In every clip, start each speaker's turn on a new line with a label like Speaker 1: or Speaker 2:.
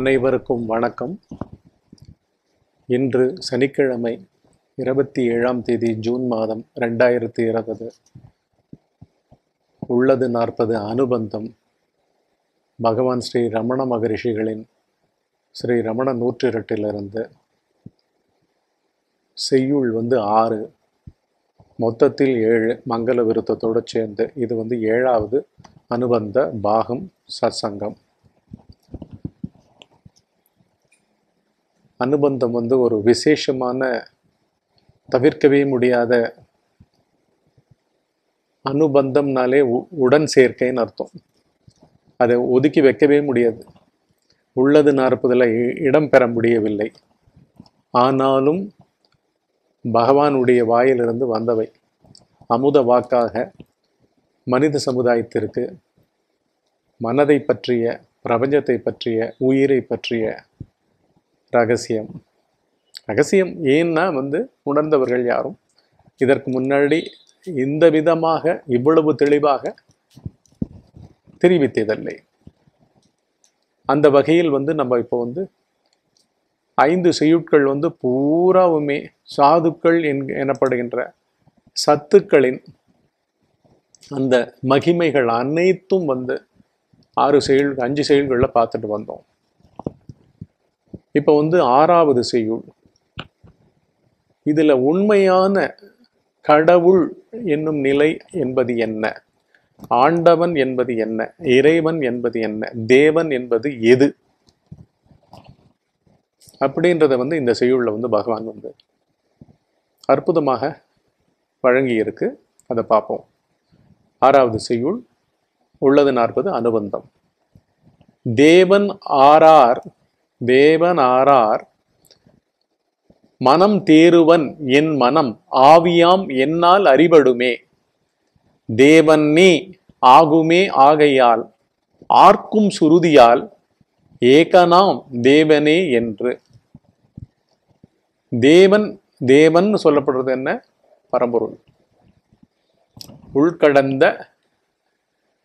Speaker 1: அனைவருக்கும் வணக்கம். இன்று சனிக்கிழமை இருபத்தி ஏழாம் தேதி ஜூன் மாதம் ரெண்டாயிரத்தி இருபது. உள்ளது நாற்பது அனுபந்தம். பகவான் ஸ்ரீ ரமண மகரிஷிகளின் ஸ்ரீ ரமண நூற்றிரட்டிலிருந்து செய்யுள் வந்து ஆறு மொத்தத்தில் ஏழு மங்கள விருத்தத்தோடு சேர்ந்து இது வந்து ஏழாவது அனுபந்த பாகம் சத்சங்கம். அனுபந்தம் வந்து ஒரு விசேஷமான தவிர்க்கவே முடியாத அனுபந்தம்னாலே உ- உடன் சேர்க்கைன்னு அர்த்தம். அதை ஒதுக்கி வைக்கவே முடியாது. உள்ளது நாற்பதில் இடம் பெற முடியவில்லை. ஆனாலும் பகவானுடைய வாயிலிருந்து வந்தவை. அமுத வாக்காக மனித சமுதாயத்திற்கு மனதை பற்றிய பிரபஞ்சத்தை பற்றிய உயிரை பற்றிய ரகசியம். ரகசியம் ஏன்னா வந்து உணர்ந்தவர்கள் யாரும்? இதற்கு முன்னாடி இந்த விதமாக இவ்வளவு தெளிவாக தெரிவித்ததில்லை. அந்த வகையில் வந்து நம்ம இப்போ வந்து ஐந்து செய்யுட்கள் வந்து பூராவுமே சாதுக்கள் என் எனப்படுகின்ற சத்துக்களின் அந்த மகிமைகள் அனைத்தும் வந்து ஆறு செயல் அஞ்சு செயல்களில் பார்த்துட்டு வந்தோம். இப்போ வந்து ஆறாவது செய்யுள். இதில் உண்மையான கடவுள் என்னும் நிலை என்பது என்ன? ஆண்டவன் என்பது என்ன? இறைவன் என்பது என்ன? தேவன் என்பது எது? அப்படின்றத வந்து இந்த செய்யுளில் வந்து பகவான் வந்து அற்புதமாக வழங்கி இருக்கு அதை பார்ப்போம் ஆறாவது செய்யுள் உள்ளது நாற்பது அனுபந்தம். தேவன் ஆரார் தேவனாரார் மனம் தேறுவன் என் மனம் ஆவியாம் என்னால் அறிபடுமே. தேவன் நீ ஆகுமே ஆகையால் ஆர்க்கும் சுருதியால் ஏகனாம் தேவனே என்று. தேவன் தேவன் சொல்லப்படுறது என்ன? பரம்பொருள். உள்கடந்த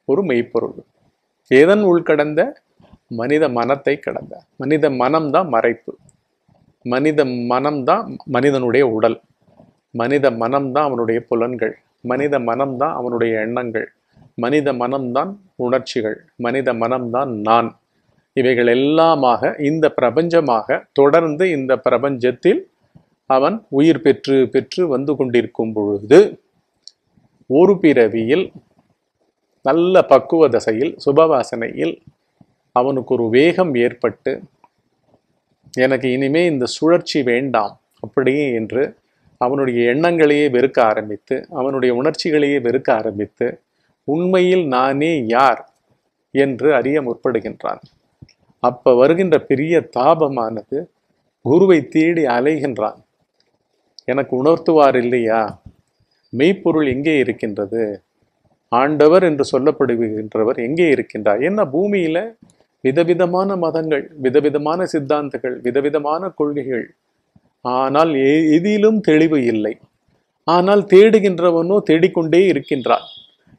Speaker 1: ஒரு மெய்ப்பொருள். எதன் உள்கடந்த? மனித மனத்தை கடந்த. மனித மனம்தான் மறைப்பு. மனித மனம்தான் மனிதனுடைய உடல். மனித மனம்தான் அவனுடைய புலன்கள். மனித மனம்தான் அவனுடைய எண்ணங்கள். மனித மனம்தான் உணர்ச்சிகள். மனித மனம்தான் நான். இவைகள் எல்லாமாக இந்த பிரபஞ்சமாக தொடர்ந்து இந்த பிரபஞ்சத்தில் அவன் உயிர் பெற்று பெற்று வந்து கொண்டிருக்கும் பொழுது ஒரு பிறவியில் நல்ல பக்குவ தசையில் சுபவாசனையில் அவனுக்கு ஒரு வேகம் ஏற்பட்டு எனக்கு இனிமே இந்த சுழற்சி வேண்டாம் அப்படியே என்று அவனுடைய எண்ணங்களையே வெறுக்க ஆரம்பித்து அவனுடைய உணர்ச்சிகளையே வெறுக்க ஆரம்பித்து உண்மையில் நானே யார் என்று அறிய முற்படுகின்றான். அப்ப வருகின்ற பெரிய தாபமானது குருவை தேடி அலைகின்றான். எனக்கு உணர்த்துவார் இல்லையா? மெய்ப்பொருள் எங்கே இருக்கின்றது? ஆண்டவர் என்று சொல்லப்படுகின்றவர் எங்கே இருக்கின்றார்? என்ன பூமியில விதவிதமான மதங்கள் விதவிதமான சித்தாந்தங்கள் விதவிதமான கொள்கைகள். ஆனால் எதிலும் தெளிவு இல்லை. ஆனால் தேடுகின்றவனோ தேடிக்கொண்டே இருக்கின்றான்.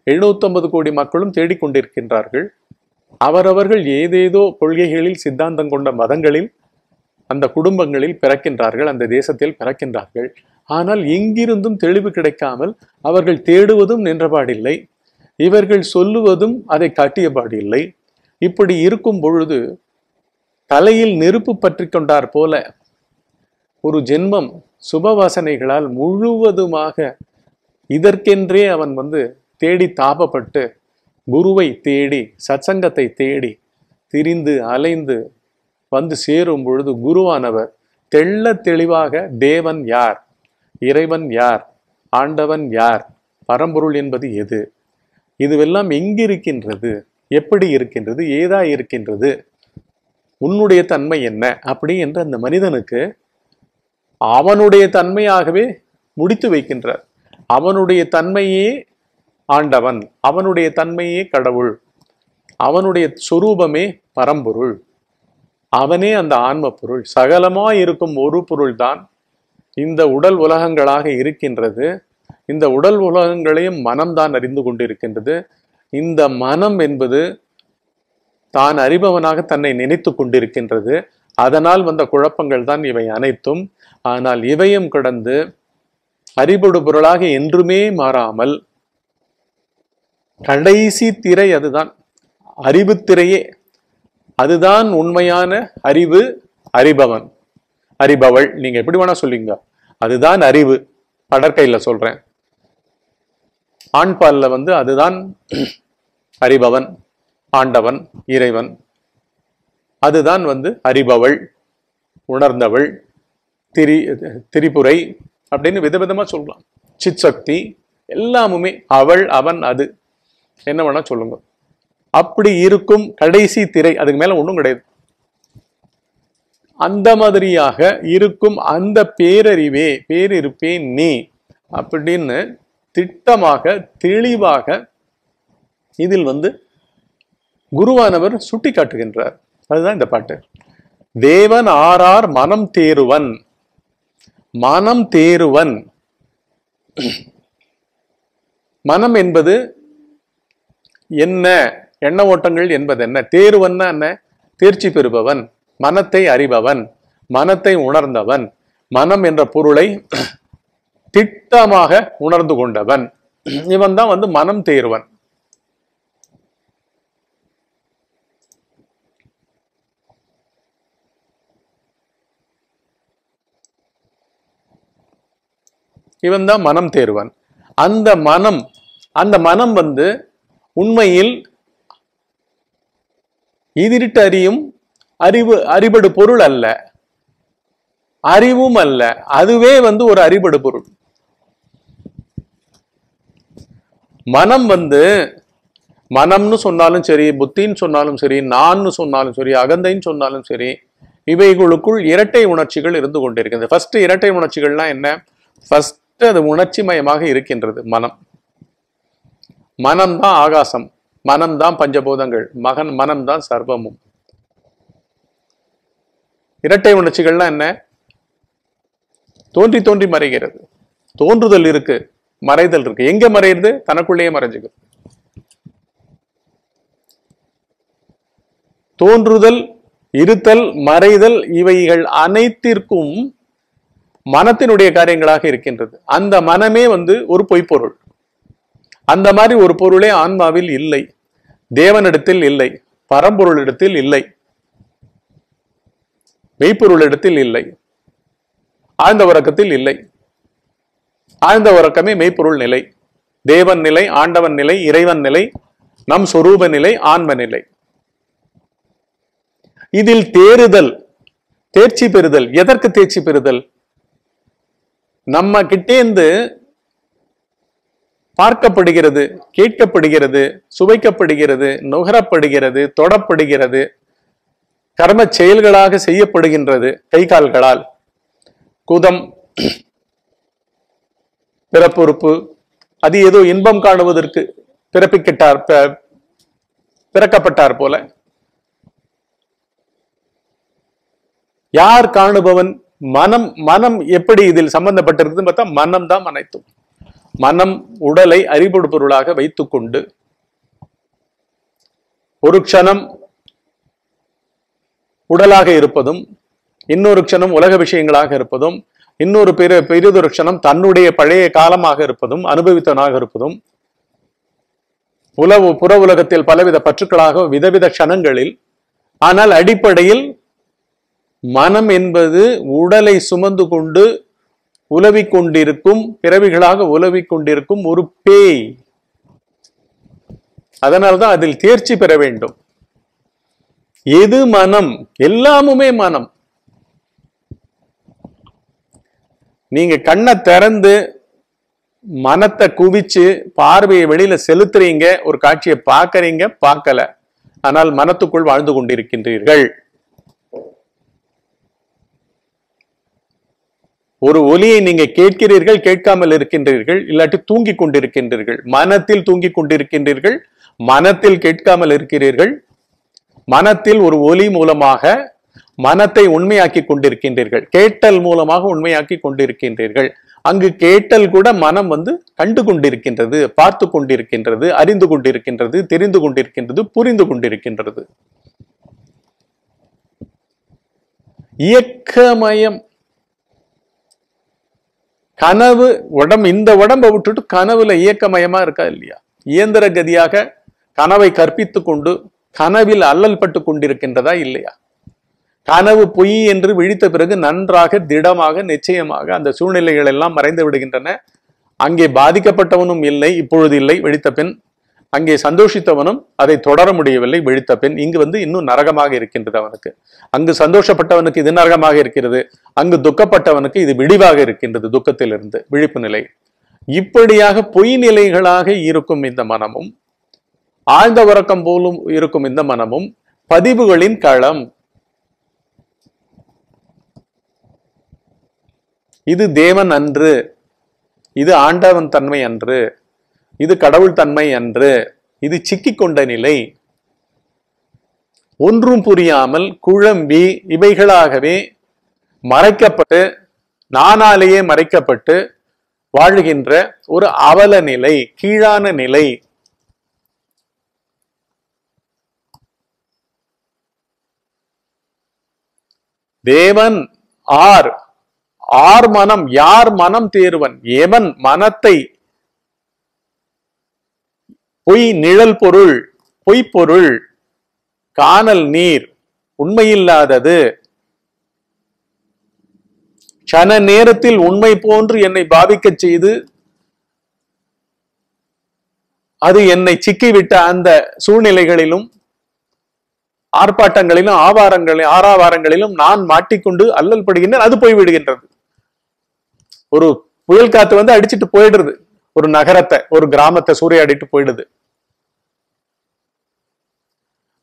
Speaker 1: 750 கோடி மக்களும் தேடிக்கொண்டிருக்கின்றார்கள். அவரவர்கள் ஏதேதோ கொள்கைகளில் சித்தாந்தம் கொண்ட மதங்களில் அந்த குடும்பங்களில் பிறக்கின்றார்கள் அந்த தேசத்தில் பிறக்கின்றார்கள். ஆனால் எங்கிருந்தும் தெளிவு கிடைக்காமல் அவர்கள் தேடுவதும் நின்றபாடில்லை. இவர்கள் சொல்லுவதும் அதை காட்டியபாடில்லை. இப்படி இருக்கும் பொழுது தலையில் நெருப்பு பற்றி கொண்டார் போல ஒரு ஜென்மம் சுபவாசனைகளால் முழுவதுமாக இதற்கென்றே அவன் வந்து தேடி தாபப்பட்டு குருவை தேடி சத்சங்கத்தை தேடி திரிந்து அலைந்து வந்து சேரும் பொழுது குருவானவர் தெள்ளத் தெளிவாக தேவன் யார் இறைவன் யார் ஆண்டவன் யார் பரம்பொருள் என்பது எது இதுவெல்லாம் எங்கிருக்கின்றது? எப்படி இருக்கின்றது ஏதா இருக்கின்றது உன்னுடைய தன்மை என்ன அப்படி என்று அந்த மனிதனுக்கு அவனுடைய தன்மையாகவே முடித்து வைக்கின்றார். அவனுடைய தன்மையே ஆண்டவன் அவனுடைய தன்மையே கடவுள் அவனுடைய சொரூபமே பரம்பொருள் அவனே அந்த ஆன்ம பொருள் சகலமாய் இருக்கும் ஒரு பொருள்தான் இந்த உடல் உலகங்களாக இருக்கின்றது. இந்த உடல் உலகங்களையும் மனம்தான் அறிந்து கொண்டிருக்கின்றது. இந்த மனம் என்பது தான் அறிபவனாக தன்னை நினைத்து கொண்டிருக்கின்றது. அதனால் வந்த குழப்பங்கள் தான் இவை அனைத்தும். ஆனால் இவையும் கடந்து அறிபடு பொருளாக என்றுமே மாறாமல் கடைசி திரை அதுதான். அறிவு திரையே. அதுதான் உண்மையான அறிவு அறிபவன். அறிபவள் நீங்க எப்படி வேணா சொல்லிங்க. அதுதான் அறிவு. படற்கையில் சொல்றேன். ஆண்பாலில் வந்து அதுதான் அறிபவன் ஆண்டவன் இறைவன். அதுதான் வந்து அறிபவள் உணர்ந்தவள் திரி திரிபுரை அப்படின்னு விதவிதமா சொல்லலாம். சிச்சக்தி எல்லாமுமே அவள் அவன் அது. என்ன வேணா சொல்லுங்க. அப்படி இருக்கும் கடைசி திரை அதுக்கு மேல ஒண்ணும் கிடையாது. அந்த மாதிரியாக இருக்கும் அந்த பேரறிவே பேரிருப்பே நீ அப்படின்னு திட்டமாக தெளிவாக இதில் வந்து குருவானவர் சுட்டி காட்டுகின்றார் அதுதான் இந்த பாட்டு. தேவன் ஆறார் மனம் தேருவன் மனம் தேருவன் மனம் என்பது என்ன? எண்ண ஓட்டங்கள் என்பது என்ன? தேருவன் என்ன? தேர்ச்சி பெறுபவன் மனத்தை அறிபவன் மனத்தை உணர்ந்தவன் மனம் என்ற பொருளை திட்டமாக உணர்ந்து கொண்டவன். இவன் தான் வந்து மனம் தேர்வன் இவன் தான் மனம் தேர்வன். அந்த மனம் அந்த மனம் வந்து உண்மையில் இதிரிட்டு அறியும் அறிவு அறிபடு பொருள் அல்ல. அறிவும் அல்ல. அதுவே வந்து ஒரு அறிபடு பொருள். மனம் வந்து மனம்னு சொன்னாலும் சரி புத்தின்னு சொன்னாலும் சரி நான்னு சொன்னாலும் சரி அகந்தைன்னு சொன்னாலும் சரி இவைகளுக்குள் இரட்டை உணர்ச்சிகள் இருந்து கொண்டிருக்கிறது ஃபர்ஸ்ட் இரட்டை உணர்ச்சிகள்னா என்ன? ஃபர்ஸ்ட் அது உணர்ச்சி மயமாக இருக்கின்றது மனம். மனம்தான் ஆகாசம் மனம்தான் பஞ்சபூதங்கள் மகன் மனம்தான் சர்வமும். இரட்டை உணர்ச்சிகள்லாம் என்ன? தோன்றி தோன்றி மறைகிறது. தோன்றுதல் இருக்கு மறைதல் இருக்கு. எங்க மறையுது தனக்குள்ளேயே மறைஞ்சுக்குது தோன்றுதல் இருத்தல் மறைதல் இவைகள் அனைத்திற்கும் மனத்தினுடைய காரியங்களாக இருக்கின்றது. அந்த மனமே வந்து ஒரு பொய்ப்பொருள். அந்த மாதிரி ஒரு பொருளே ஆன்மாவில் இல்லை. தேவனிடத்தில் இல்லை. பரம்பொருளிடத்தில் இல்லை. மெய்ப்பொருளிடத்தில் இல்லை. ஆழ்ந்த உறக்கத்தில் இல்லை. ஆழ்ந்த உறக்கமே மெய்ப்பொருள் நிலை. தேவன் நிலை ஆண்டவன் நிலை இறைவன் நிலை நம் சொரூப நிலை ஆன்ம நிலை. இதில் தேறுதல் தேர்ச்சி பெறுதல் எதற்கு தேர்ச்சி பெறுதல்? நம்ம கிட்டேந்து பார்க்கப்படுகிறது கேட்கப்படுகிறது சுவைக்கப்படுகிறது நுகரப்படுகிறது தொடப்படுகிறது கர்ம செயல்களாக செய்யப்படுகின்றது கை கால்களால் குதம் பிறப்புறுப்பு அது ஏதோ இன்பம் காணுவதற்கு பிறப்பிக்கிட்டார் பிறக்கப்பட்டார் போல. யார் காணுபவன் மனம் மனம் எப்படி இதில் சம்பந்தப்பட்டிருக்குதுன்னு பார்த்தா மனம் தான் அனைத்தும். மனம் உடலை அறிவுடு பொருளாக வைத்துக்கொண்டு ஒரு க்ஷணம் உடலாக இருப்பதும் இன்னொரு க்ஷணம் உலக விஷயங்களாக இருப்பதும் இன்னொரு பெரு பெரிதொரு க்ஷணம் தன்னுடைய பழைய காலமாக இருப்பதும் அனுபவித்தவனாக இருப்பதும் உலவு புற உலகத்தில் பலவித பற்றுக்களாக விதவித க்ஷணங்களில் ஆனால் அடிப்படையில் மனம் என்பது உடலை சுமந்து கொண்டு உலவிக் கொண்டிருக்கும் பிறவிகளாக உலவிக் கொண்டிருக்கும் ஒரு பேய். அதனால்தான் அதில் தேர்ச்சி பெற வேண்டும். எது மனம்? எல்லாமுமே மனம். நீங்க கண்ணை திறந்து மனத்தை குவிச்சு பார்வையை வெளியில செலுத்துறீங்க ஒரு காட்சியை பார்க்கறீங்க பார்க்கல. ஆனால் மனத்துக்குள் வாழ்ந்து கொண்டிருக்கின்றீர்கள். ஒரு ஒலியை நீங்க கேட்கிறீர்கள் கேட்காமல் இருக்கின்றீர்கள் இல்லாட்டி தூங்கி கொண்டிருக்கின்றீர்கள் மனத்தில் தூங்கி கொண்டிருக்கின்றீர்கள் மனத்தில் கேட்காமல் இருக்கிறீர்கள் மனத்தில் ஒரு ஒலி மூலமாக மனத்தை உண்மையாக்கி கொண்டிருக்கின்றீர்கள் கேட்டல் மூலமாக உண்மையாக்கி கொண்டிருக்கின்றீர்கள். அங்கு கேட்டல் கூட மனம் வந்து கண்டு கொண்டிருக்கின்றது பார்த்து கொண்டிருக்கின்றது அறிந்து கொண்டிருக்கின்றது தெரிந்து கொண்டிருக்கின்றது புரிந்து கொண்டிருக்கின்றது. இயக்கமயம் கனவு உடம்பு இந்த உடம்பை விட்டுட்டு கனவுல இயக்கமயமா இருக்கா இல்லையா? இயந்திர கதியாக கனவை கற்பித்து கொண்டு கனவில் அல்லல் பட்டு கொண்டிருக்கின்றதா இல்லையா? கனவு பொய் என்று விழித்த பிறகு நன்றாக திடமாக நிச்சயமாக அந்த சூழ்நிலைகள் எல்லாம் மறைந்து விடுகின்றன. அங்கே பாதிக்கப்பட்டவனும் இல்லை இப்பொழுது இல்லை விழித்த பின் அங்கே சந்தோஷித்தவனும் அதை தொடர முடியவில்லை. விழித்த பின் இங்கு வந்து இன்னும் நரகமாக இருக்கின்றது அவனுக்கு. அங்கு சந்தோஷப்பட்டவனுக்கு இது நரகமாக இருக்கிறது. அங்கு துக்கப்பட்டவனுக்கு இது விடிவாக இருக்கின்றது துக்கத்திலிருந்து விழிப்பு நிலை. இப்படியாக பொய் நிலைகளாக இருக்கும் இந்த மனமும் ஆழ்ந்த உறக்கம் போலும் இருக்கும் இந்த மனமும் பதிவுகளின் களம். இது தேவன் அன்று இது ஆண்டவன் தன்மை அன்று. இது கடவுள் தன்மை அன்று இது சிக்கிக்கொண்ட நிலை. ஒன்றும் புரியாமல் குழம்பி இவைகளாகவே மறைக்கப்பட்டு நானாலேயே மறைக்கப்பட்டு வாழுகின்ற ஒரு அவல நிலை கீழான நிலை. தேவன் ஆர் ஆர் மனம் யார் மனம் தேர்வன் எவன் மனத்தை பொய் நிழல் பொருள் பொய்ப்பொருள் காணல் நீர் உண்மையில்லாதது. சன நேரத்தில் உண்மை போன்று என்னை பாதிக்க செய்து அது என்னை சிக்கிவிட்ட அந்த சூழ்நிலைகளிலும் ஆர்ப்பாட்டங்களிலும் ஆவாரங்களிலும் ஆறாவாரங்களிலும் நான் மாட்டிக்கொண்டு அல்லல் படுகின்றேன் அது போய்விடுகின்றது. ஒரு புயல் காத்து வந்து அடிச்சிட்டு போயிடுறது. ஒரு நகரத்தை ஒரு கிராமத்தை சூறையாடிட்டு போயிடுது.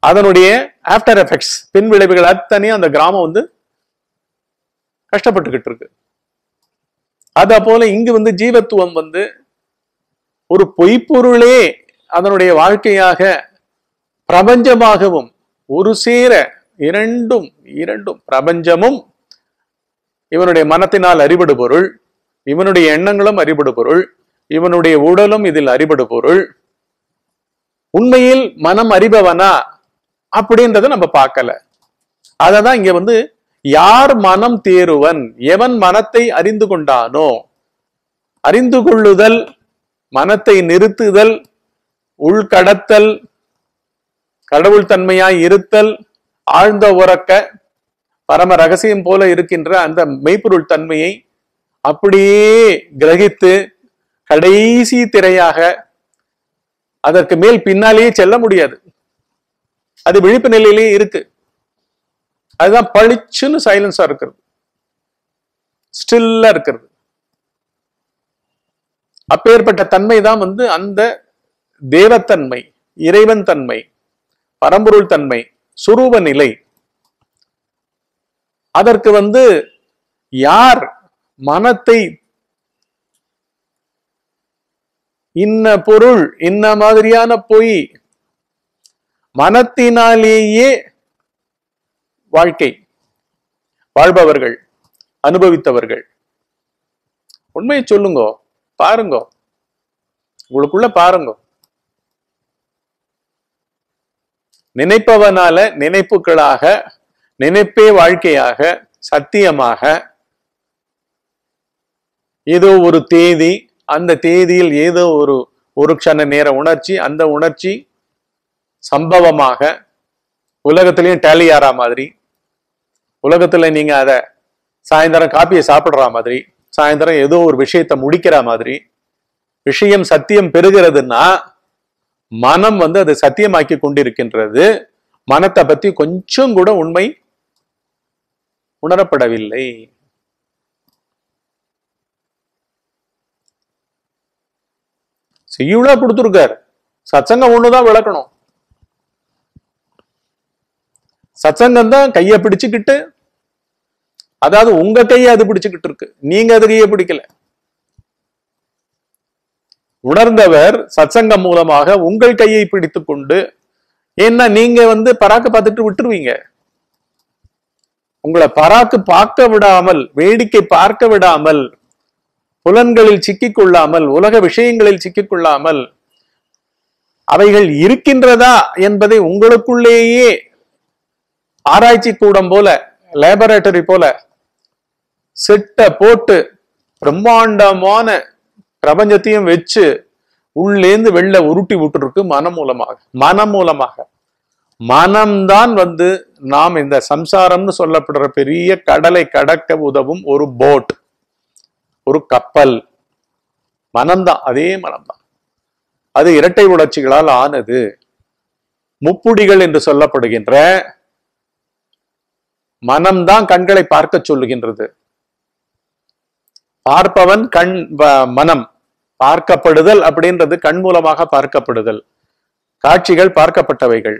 Speaker 1: அதனுடைய ஆஃப்டர் எஃபெக்ட்ஸ் பின் விளைவுகள் அத்தனையும் அந்த கிராமம் வந்து கஷ்டப்பட்டுக்கிட்டு இருக்கு. அத போல இங்கு வந்து ஜீவத்துவம் வந்து ஒரு பொய்ப்பொருளே அதனுடைய வாழ்க்கையாக பிரபஞ்சமாகவும் ஒரு சேர இரண்டும் இரண்டும் பிரபஞ்சமும் இவனுடைய மனத்தினால் அறிபடு பொருள் இவனுடைய எண்ணங்களும் அறிபடு பொருள் இவனுடைய உடலும் இதில் அறிபடு பொருள் உண்மையில் மனம் அறிபவனா? அப்படின்றத நம்ம பார்க்கல. அததான் இங்க வந்து யார் மனம் தேருவன் எவன் மனத்தை அறிந்து கொண்டானோ? அறிந்து கொள்ளுதல் மனத்தை நிறுத்துதல் உள்கடத்தல் கடவுள் தன்மையாய் இருத்தல் ஆழ்ந்த உறக்க பரம ரகசியம் போல இருக்கின்ற அந்த மெய்ப்பொருள் தன்மையை அப்படியே கிரகித்து கடைசி திரையாக அதற்கு மேல் பின்னாலேயே செல்ல முடியாது. அது விழிப்பு நிலையிலேயே இருக்கு. அதுதான் பளிச்சுன்னு சைலன்ஸா இருக்கிறது. ஸ்டில்லா இருக்கிறது. அப்பேற்பட்ட தன்மை தான் வந்து அந்த தேவத்தன்மை இறைவன் தன்மை பரம்பொருள் தன்மை சுரூப நிலை. அதற்கு வந்து யார் மனத்தை இன்ன பொருள் இன்ன மாதிரியான பொய் மனத்தினாலேயே வாழ்க்கை வாழ்பவர்கள் அனுபவித்தவர்கள். உண்மையை சொல்லுங்க பாருங்க. உங்களுக்குள்ள பாருங்க. நினைப்பவனால நினைப்புகளாக நினைப்பே வாழ்க்கையாக சத்தியமாக ஏதோ ஒரு தேதி அந்த தேதியில் ஏதோ ஒரு ஒரு க்ஷண நேர உணர்ச்சி அந்த உணர்ச்சி சம்பவமாக உலகத்திலையும் டேலி ஆறா மாதிரி உலகத்துல நீங்க அதை சாயந்தரம் காப்பியை சாப்பிட்ற மாதிரி சாயந்தரம் ஏதோ ஒரு விஷயத்தை முடிக்கிற மாதிரி விஷயம் சத்தியம் பெறுகிறதுன்னா மனம் வந்து அதை சத்தியமாக்கி கொண்டிருக்கின்றது. மனத்தை பத்தி கொஞ்சம் கூட உண்மை உணரப்படவில்லை. செய்யுளா கொடுத்துருக்காரு. சச்சங்கம் ஒண்ணுதான் விளக்கணும். சச்சங்கம் தான் கைய பிடிச்சுக்கிட்டு அதாவது உங்க கையை அது பிடிச்சுக்கிட்டு இருக்கு. நீங்க அது கையை பிடிக்கல. உணர்ந்தவர் சச்சங்கம் மூலமாக உங்கள் கையை பிடித்துக் கொண்டு ஏன்னா நீங்க வந்து பராக்கு பார்த்துட்டு விட்டுருவீங்க. உங்களை பராக்கு பார்க்க விடாமல் வேடிக்கை பார்க்க விடாமல் புலன்களில் சிக்கிக்கொள்ளாமல் உலக விஷயங்களில் சிக்கிக் கொள்ளாமல் அவைகள் இருக்கின்றதா என்பதை உங்களுக்குள்ளேயே ஆராய்ச்சி கூடம் போல லேபரேட்டரி போல செட்டை போட்டு பிரம்மாண்டமான பிரபஞ்சத்தையும் வச்சு உள்ளேந்து வெளில உருட்டி விட்டுருக்கு மனம் மூலமாக. மனம் மூலமாக. மனம்தான் வந்து நாம் இந்த சம்சாரம்னு சொல்லப்படுற பெரிய கடலை கடக்க உதவும் ஒரு போட் ஒரு கப்பல். மனம்தான் அதே மனம்தான். அது இரட்டை உணர்ச்சிகளால் ஆனது. முப்புடிகள் என்று சொல்லப்படுகின்ற மனம்தான் கண்களை பார்க்க சொல்லுகின்றது. பார்ப்பவன் கண் வ- மனம் பார்க்கப்படுதல் அப்படின்றது கண் மூலமாக பார்க்கப்படுதல். காட்சிகள் பார்க்கப்பட்டவைகள்.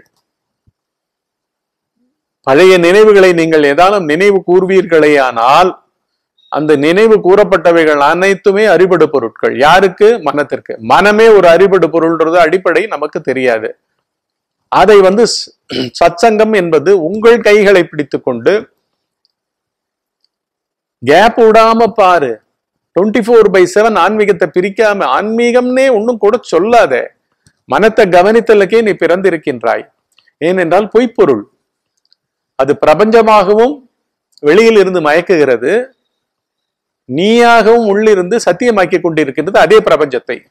Speaker 1: பழைய நினைவுகளை நீங்கள் ஏதாலும் நினைவு கூர்வீர்களேயானால் அந்த நினைவு கூறப்பட்டவைகள் அனைத்துமே அறிபடு பொருட்கள். யாருக்கு? மனத்திற்கு. மனமே ஒரு அறிபடு பொருள்ன்றது அடிப்படை நமக்கு தெரியாது. அதை வந்து சச்சங்கம் சத்சங்கம் என்பது உங்கள் கைகளை பிடித்துக்கொண்டு கேப் விடாம பாரு. டுவெண்ட்டி ஃபோர் பை செவன் ஆன்மீகத்தை பிரிக்காம ஆன்மீகம்னே ஒன்னும் கூட சொல்லாத. மனத்தை கவனித்தலுக்கே நீ பிறந்திருக்கின்றாய். ஏனென்றால் பொய்ப்பொருள். அது பிரபஞ்சமாகவும் வெளியில் இருந்து மயக்குகிறது. நீயாகவும் உள்ளிருந்து சத்தியமாக்கி கொண்டிருக்கின்றது அதே பிரபஞ்சத்தை.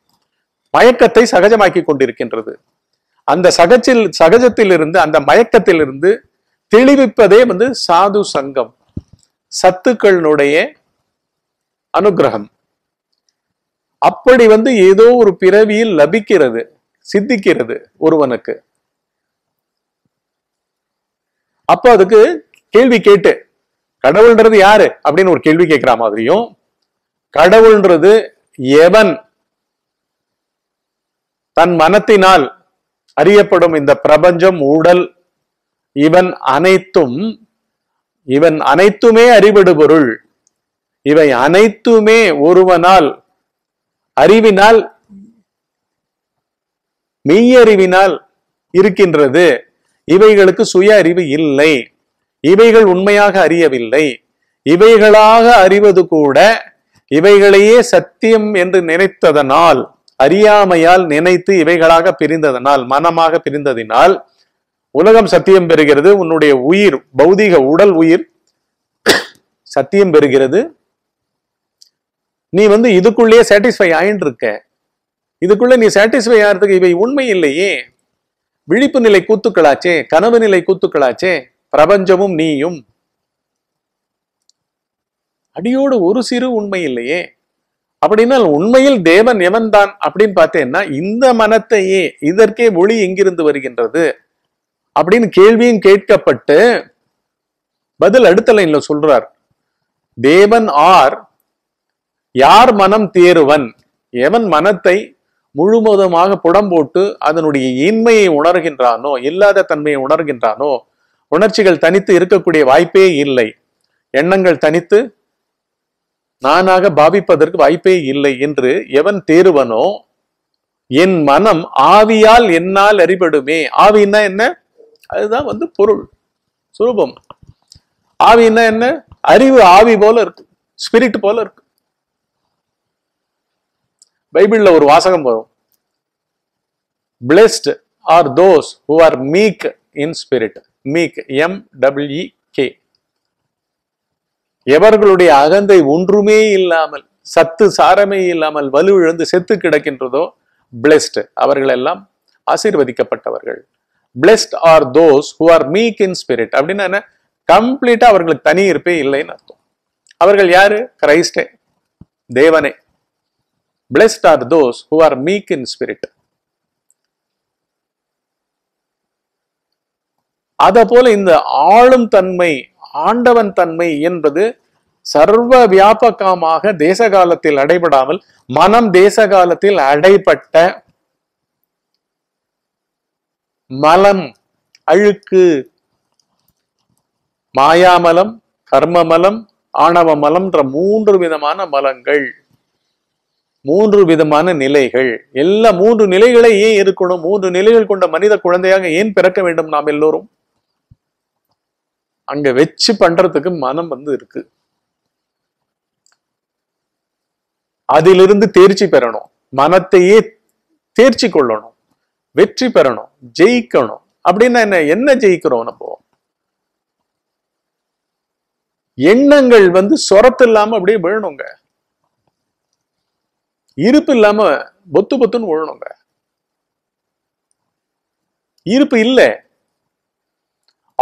Speaker 1: மயக்கத்தை சகஜமாக்கி கொண்டிருக்கின்றது. அந்த சகஜத்தில் சகஜத்திலிருந்து அந்த மயக்கத்திலிருந்து தெளிவிப்பதே வந்து சாது சங்கம். சத்துக்களினுடைய அனுகிரகம். அப்படி வந்து ஏதோ ஒரு பிறவியில் லபிக்கிறது சித்திக்கிறது ஒருவனுக்கு. அப்போ அதுக்கு கேள்வி கேட்டு கடவுள்ன்றது யாரு அப்படின்னு ஒரு கேள்வி கேட்கிற மாதிரியும் கடவுள்ன்றது எவன் தன் மனத்தினால் அறியப்படும் இந்த பிரபஞ்சம் உடல் இவன் அனைத்தும் இவன் அனைத்துமே அறிவிடு பொருள் இவை அனைத்துமே ஒருவனால் அறிவினால் மெய்யறிவினால் இருக்கின்றது. இவைகளுக்கு சுய அறிவு இல்லை. இவைகள் உண்மையாக அறியவில்லை. இவைகளாக அறிவது கூட இவைகளையே சத்தியம் என்று நினைத்ததனால் அறியாமையால் நினைத்து இவைகளாக பிரிந்ததனால் மனமாக பிரிந்ததினால் உலகம் சத்தியம் பெறுகிறது. உன்னுடைய உயிர் பௌதீக உடல் உயிர் சத்தியம் பெறுகிறது. நீ வந்து இதுக்குள்ளேயே சாட்டிஸ்ஃபை ஆயின்னு இருக்க இதுக்குள்ள நீ சாட்டிஸ்ஃபை ஆகிறதுக்கு இவை உண்மை இல்லையே. விழிப்பு நிலை கூத்துக்களாச்சே கனவு நிலை கூத்துக்களாச்சே. பிரபஞ்சமும் நீயும். அடியோடு ஒரு சிறு உண்மை இல்லையே. அப்படின்னா உண்மையில் தேவன் எவன் தான் அப்படின்னு பார்த்தேன்னா இந்த மனத்தையே இதற்கே ஒளி எங்கிருந்து வருகின்றது? அப்படின்னு கேள்வியும் கேட்கப்பட்டு பதில் அடுத்த லைன்ல சொல்றார். தேவன் ஆர் யார் மனம் தேருவன் எவன் மனத்தை முழுவதுமாக புடம் போட்டு அதனுடைய இன்மையை உணர்கின்றானோ இல்லாத தன்மையை உணர்கின்றானோ உணர்ச்சிகள் தனித்து இருக்கக்கூடிய வாய்ப்பே இல்லை. எண்ணங்கள் தனித்து நானாக பாவிப்பதற்கு வாய்ப்பே இல்லை என்று எவன் தேருவனோ என் மனம் ஆவியால் என்னால் அறிபடுமே. ஆவின்னா என்ன? அதுதான் வந்து பொருள் சுரூபம். ஆவின்னா என்ன? அறிவு ஆவி போல இருக்கு ஸ்பிரிட் போல இருக்கு. பைபிள்ல ஒரு வாசகம் வரும். Blessed are those who are meek in spirit meek M W K எவர்களுடைய அகந்தை ஒன்றுமே இல்லாமல் சத்து சாரமே இல்லாமல் வலுவிழந்து செத்து கிடக்கின்றதோ பிளெஸ்ட் அவர்கள் எல்லாம் ஆசீர்வதிக்கப்பட்டவர்கள். Blessed are those who are meek in spirit அப்படின்னா என்ன? கம்ப்ளீட்டா அவர்களுக்கு தனி இருப்பே இல்லைன்னு அர்த்தம். அவர்கள் யாரு? கிரைஸ்டே தேவனே. Blessed are those who are meek in spirit அத போல இந்த ஆளும் தன்மை ஆண்டவன் தன்மை என்பது சர்வ வியாபகமாக தேச காலத்தில் அடைபடாமல் மனம் தேச காலத்தில் அடைபட்ட மலம் அழுக்கு மாயாமலம் கர்மமலம் ஆணவ மலம்ன்ற மூன்று விதமான மலங்கள் மூன்று விதமான நிலைகள். எல்லா மூன்று நிலைகளை ஏன் இருக்கணும்? மூன்று நிலைகள் கொண்ட மனித குழந்தையாக ஏன் பிறக்க வேண்டும் நாம் எல்லோரும்? அங்க வச்சு பண்றதுக்கு மனம் வந்து இருக்கு. அதிலிருந்து தேர்ச்சி பெறணும். மனத்தையே தேர்ச்சி கொள்ளணும். வெற்றி பெறணும். ஜெயிக்கணும். அப்படின்னா என்ன? என்ன ஜெயிக்கிறோம் நம்ம? எண்ணங்கள் வந்து சொரத்து இல்லாம அப்படியே விழணுங்க. இருப்பு இல்லாம பொத்து பொத்துன்னு விழணுங்க. இருப்பு இல்லை.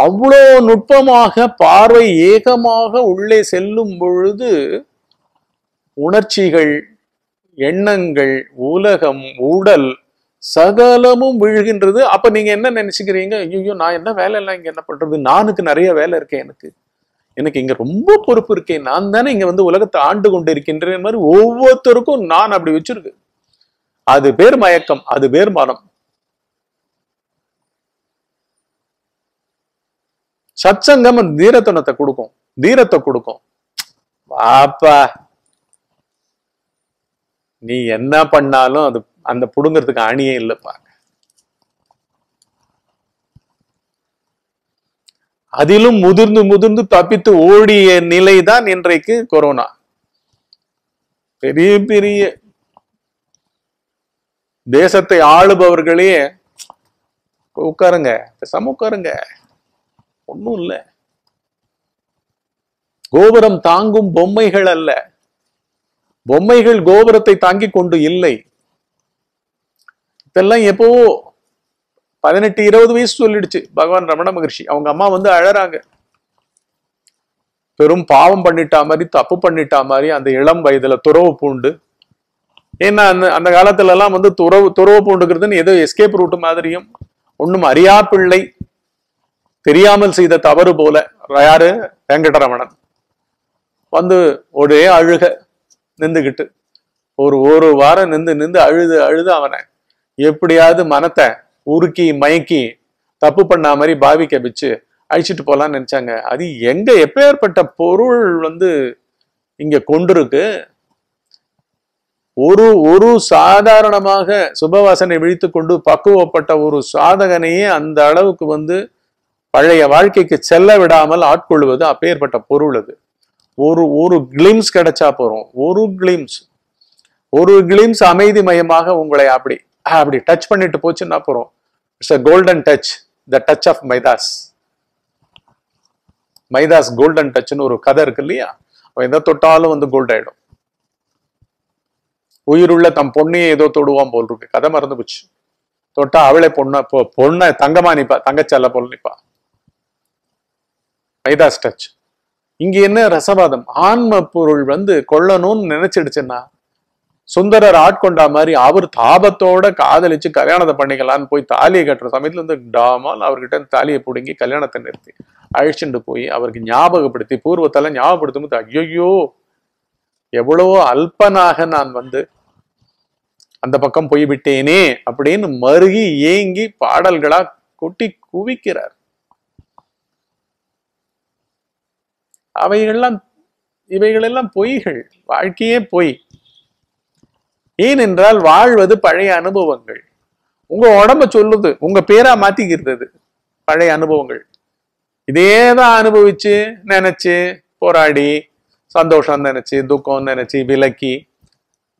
Speaker 1: அவ்வளோ நுட்பமாக பார்வை ஏகமாக உள்ளே செல்லும் பொழுது உணர்ச்சிகள் எண்ணங்கள் உலகம் உடல் சகலமும் விழுகின்றது. அப்ப நீங்க என்ன நினைச்சுக்கிறீங்க? ஐயோ நான் என்ன வேலை எல்லாம் இங்க என்ன பண்றது? நானுக்கு நிறைய வேலை இருக்கேன் எனக்கு. எனக்கு இங்க ரொம்ப பொறுப்பு இருக்கேன் நான் தானே இங்க வந்து உலகத்தை ஆண்டு கொண்டு இருக்கின்றேன் மாதிரி ஒவ்வொருத்தருக்கும் நான் அப்படி வச்சிருக்கு. அது பேர் மயக்கம் அது பேர் மனம். சச்சங்கம் அந்த தீரத்தனத்தை கொடுக்கும். தீரத்தை கொடுக்கும். வாப்பா. நீ என்ன பண்ணாலும் அது அந்த புடுங்கிறதுக்கு அணியே இல்லைப்பா அதிலும் முதிர்ந்து முதிர்ந்து தப்பித்து ஓடிய நிலைதான் இன்றைக்கு கொரோனா. பெரிய பெரிய. தேசத்தை ஆளுபவர்களே உட்காருங்க பேசாம உட்காருங்க. ஒன்றும் இல்ல கோபுரம் தாங்கும் பொம்மைகள் அல்ல. பொம்மைகள் கோபுரத்தை தாங்கிக் கொண்டு இல்லை. இதெல்லாம் எப்போ? பதினெட்டு இருபது வயசு சொல்லிடுச்சு பகவான் ரமண மகர்ஷி. அவங்க அம்மா வந்து அழறாங்க. பெரும் பாவம் பண்ணிட்டா மாதிரி தப்பு பண்ணிட்டா மாதிரி அந்த இளம் வயதுல துறவு பூண்டு. ஏன்னா அந்த அந்த காலத்துல எல்லாம் வந்து துறவு துறவு பூண்டுக்கிறதுன்னு ஏதோ எஸ்கேப் ரூட் மாதிரியும் ஒண்ணும் அறியா பிள்ளை தெரியாமல் செய்த தவறு போல யாரு? வெங்கடரமணன். வந்து ஒரே அழுக நின்றுகிட்டு ஒரு ஒரு வாரம் நின்று நின்று அழுது அழுது அவனை எப்படியாவது மனத்தை உருக்கி மயக்கி தப்பு பண்ண மாதிரி பாவிக்க வச்சு அழிச்சிட்டு போகலான்னு நினச்சாங்க. அது எங்க எப்பேற்பட்ட பொருள் வந்து இங்க கொண்டிருக்கு? ஒரு ஒரு சாதாரணமாக சுபவாசனை விழித்து கொண்டு பக்குவப்பட்ட ஒரு சாதகனையே அந்த அளவுக்கு வந்து பழைய வாழ்க்கைக்கு செல்ல விடாமல் ஆட்கொள்வது அப்பேற்பட்ட பொருள் அது. ஒரு ஒரு கிளிம்ஸ் கிடைச்சா போறோம். ஒரு கிளிம்ஸ் ஒரு கிளிம்ஸ் அமைதி மயமாக உங்களை அப்படி அப்படி டச் பண்ணிட்டு போச்சுன்னா போறோம். It's a golden touch the touch of Midas Midas golden டச்னு ஒரு கதை இருக்கு இல்லையா? அவன் எதை தொட்டாலும் வந்து கோல்ட் ஆயிடும். உயிருள்ள தம் பொண்ணையே ஏதோ தொடுவான் போல் இருக்கு. கதை மறந்து போச்சு. தொட்டா அவளே பொண்ண பொண்ணை தங்கமா நிப்பா தங்கச்சல்ல போல் நிப்பா. மைதாஸ் டச் இங்க என்ன ரசவாதம்? ஆன்ம பொருள் வந்து கொல்லணும்னு நினைச்சிடுச்சுன்னா சுந்தரர் ஆட்கொண்டா மாதிரி அவர் தாபத்தோட காதலிச்சு கல்யாணத்தை பண்ணிக்கலாம்னு போய் தாலியை கட்டுற சமயத்துல இருந்து டாமால் அவர்கிட்ட இருந்து தாலியை பிடுங்கி கல்யாணத்தை நிறுத்தி அழிச்சுட்டு போய் அவருக்கு ஞாபகப்படுத்தி பூர்வத்தெல்லாம் ஞாபகப்படுத்தும் போது ஐயோ எவ்வளவோ அல்பனாக நான் வந்து அந்த பக்கம் போய்விட்டேனே அப்படின்னு மருகி ஏங்கி பாடல்களா கொட்டி குவிக்கிறார். அவைகள்லாம் இவைகளெல்லாம் பொய்கள். வாழ்க்கையே பொய். ஏனென்றால் வாழ்வது பழைய அனுபவங்கள். உங்க உடம்ப சொல்லுது உங்க பேரா மாத்திக்கிறது பழைய அனுபவங்கள். இதேதான் அனுபவிச்சு நினைச்சு போராடி சந்தோஷம் நினைச்சு துக்கம் நினைச்சு விலக்கி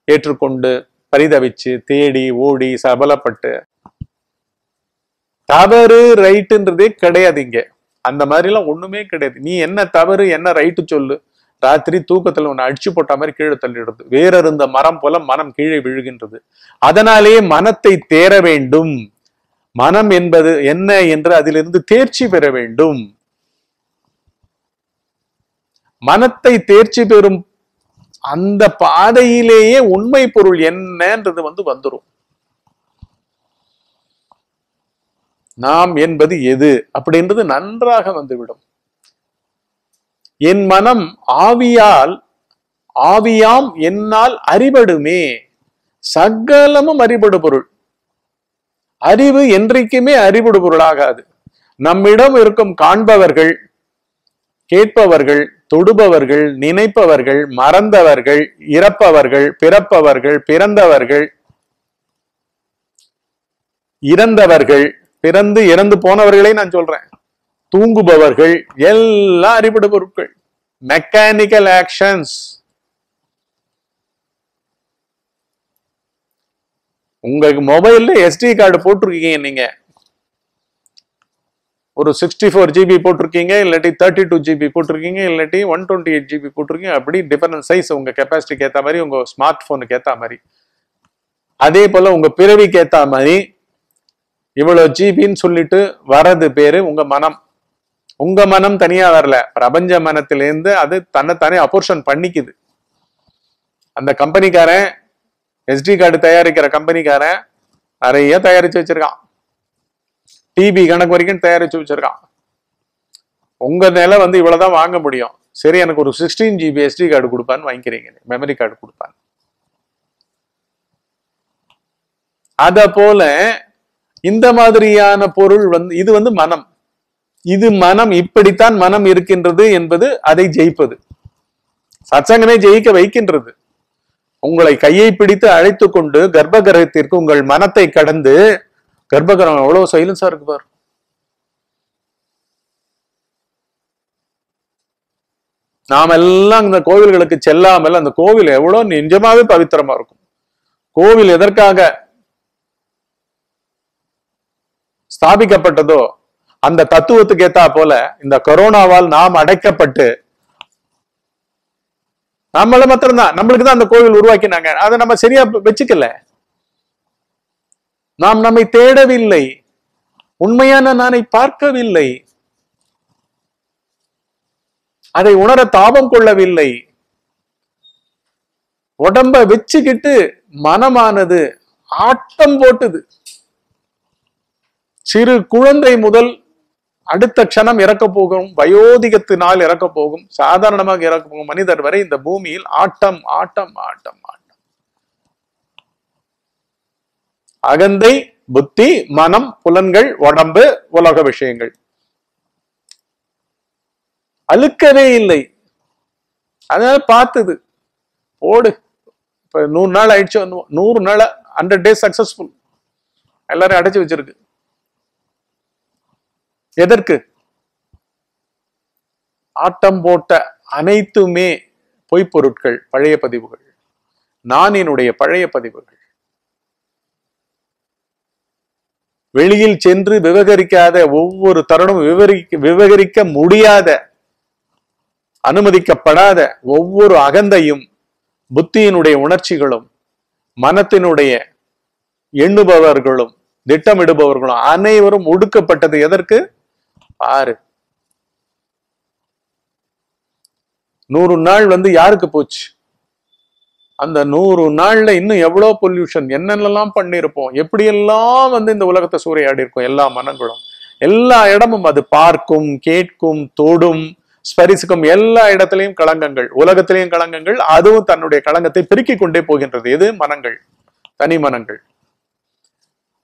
Speaker 1: ஏற்றுக்கொண்டு பரிதவிச்சு தேடி ஓடி சபலப்பட்டு. தவறு ரைட்டுன்றதே கிடையாது இங்க. அந்த மாதிரி எல்லாம் ஒண்ணுமே கிடையாது. நீ என்ன தவறு என்ன ரைட்டு சொல்லு. ராத்திரி தூக்கத்துல உன்னை அடிச்சு போட்ட மாதிரி கீழே தள்ளிடுறது. வேற இருந்த மரம் போல மனம் கீழே விழுகின்றது. அதனாலேயே மனத்தை தேர வேண்டும். மனம் என்பது என்ன என்று அதிலிருந்து தேர்ச்சி பெற வேண்டும். மனத்தை தேர்ச்சி பெறும் அந்த பாதையிலேயே உண்மை பொருள் என்னன்றது வந்து வந்துரும். நாம் என்பது எது அப்படின்றது நன்றாக வந்துவிடும். என் மனம் ஆவியால் ஆவியாம் என்னால் அறிபடுமே. சகலமும் அறிபடு பொருள். அறிவு என்றைக்குமே அறிபடு பொருளாகாது. நம்மிடம் இருக்கும் காண்பவர்கள் கேட்பவர்கள் தொடுபவர்கள் நினைப்பவர்கள் மறந்தவர்கள் இறப்பவர்கள் பிறப்பவர்கள் பிறந்தவர்கள் இறந்தவர்கள் பிறந்து இறந்து போனவர்களே நான் சொல்றேன். தூங்குபவர்கள் எல்லாம் அறிவிட பொருட்கள். மெக்கானிக்கல் ஆக்ஷன்ஸ் உங்களுக்கு மொபைல்ல எஸ்டி கார்டு போட்டிருக்கீங்க நீங்க. ஒரு சிக்ஸ்டி ஃபோர் ஜிபி போட்டிருக்கீங்க இல்லாட்டி தேர்ட்டி டூ ஜிபி போட்டிருக்கீங்க இல்லாட்டி ஒன் டுவெண்ட்டி எயிட் ஜிபி போட்டிருக்கீங்க அப்படி டிஃபரன்ஸ் சைஸ் உங்க கெப்பாசிட்டிக்கு ஏற்ற மாதிரி உங்க ஸ்மார்ட் போனுக்கு ஏற்ற மாதிரி. அதே போல உங்க பிறவிக்கு ஏற்ற மாதிரி இவ்வளோ ஜிபின்னு சொல்லிட்டு வர்றது பேரு உங்க மனம். உங்க மனம் தனியா வரல. பிரபஞ்ச மனத்திலேருந்து அது தன்னைத்தானே அப்போர்ஷன் பண்ணிக்குது. அந்த கம்பெனிக்காரன் எஸ்டி கார்டு தயாரிக்கிற கம்பெனிக்காரன் நிறைய தயாரிச்சு வச்சிருக்கான். டிபி கணக்கு வரைக்கும் தயாரிச்சு வச்சிருக்கான். உங்க நிலை வந்து இவ்வளவுதான் வாங்க முடியும். சரி எனக்கு ஒரு சிக்ஸ்டீன் ஜிபி எஸ்டி கார்டு கொடுப்பான்னு வாங்கிக்கிறீங்க. மெமரி கார்டு கொடுப்பான் அத போல இந்த மாதிரியான பொருள் வந்து இது வந்து மனம். இது மனம் இப்படித்தான் மனம் இருக்கின்றது என்பது அதை ஜெயிப்பது. சச்சங்கமே ஜெயிக்க வைக்கின்றது. உங்களை கையை பிடித்து அழைத்து கொண்டு கர்ப்பகிரகத்திற்கு உங்கள் மனத்தை கடந்து கர்ப்பகிரகம் எவ்வளவு சைலன்ஸா இருக்கு பாரு. நாம் எல்லாம் இந்த கோவில்களுக்கு செல்லாமல் அந்த கோவில் எவ்வளவு நிஜமாவே பவித்திரமா இருக்கும். கோவில் எதற்காக? ஸ்தாபிக்கப்பட்டதோ அந்த தத்துவத்துக்கு ஏத்தா போல இந்த கொரோனாவால் நாம் அடைக்கப்பட்டு நம்மள மாத்திரம்தான். நம்மளுக்கு தான் அந்த கோவில் உருவாக்கினாங்க. அதை நம்ம சரியா வச்சுக்கல. நாம் நம்மை தேடவில்லை. உண்மையான நானை பார்க்கவில்லை. அதை உணர தாபம் கொள்ளவில்லை. உடம்ப வச்சுக்கிட்டு மனமானது ஆட்டம் போட்டுது. சிறு குழந்தை முதல் அடுத்த க்ஷணம் இறக்க போகும் வயோதிகத்தினால் இறக்க போகும் சாதாரணமாக இறக்க போகும் மனிதர் வரை இந்த பூமியில் ஆட்டம் ஆட்டம் ஆட்டம் ஆட்டம். அகந்தை புத்தி மனம் புலன்கள் உடம்பு உலக விஷயங்கள். அழுக்கவே இல்லை. அதனால பார்த்தது. போடு இப்ப நூறு நாள் ஆயிடுச்சு நூறு நாள் ஹண்ட்ரட் டேஸ் சக்சஸ்ஃபுல் எல்லாரும் அடைச்சு வச்சிருக்கு. எதற்கு? ஆட்டம் போட்ட அனைத்துமே பொய்ப்பொருட்கள் பழைய பதிவுகள். நான் என்னுடைய பழைய பதிவுகள். வெளியில் சென்று விவகரிக்காத ஒவ்வொரு தருணமும் விவரிக்க விவகரிக்க முடியாத அனுமதிக்கப்படாத ஒவ்வொரு அகந்தையும் புத்தியினுடைய உணர்ச்சிகளும் மனத்தினுடைய எண்ணுபவர்களும் திட்டமிடுபவர்களும் அனைவரும் ஒடுக்கப்பட்டது எதற்கு? பாரு. நூறு நாள் வந்து யாருக்கு போச்சு? அந்த நூறு நாள்ல இன்னும் எவ்வளவு பொல்யூஷன் என்னென்னலாம் பண்ணியிருப்போம் எப்படியெல்லாம் வந்து இந்த உலகத்தை சூறையாடி இருக்கும் எல்லா மனங்களும். எல்லா இடமும் அது பார்க்கும் கேட்கும் தொடும் ஸ்பரிசுக்கும் எல்லா இடத்திலையும் களங்கங்கள். உலகத்திலையும் களங்கங்கள் அதுவும் தன்னுடைய களங்கத்தை பெருக்கிக் கொண்டே போகின்றது. எது? மனங்கள். தனி மனங்கள்.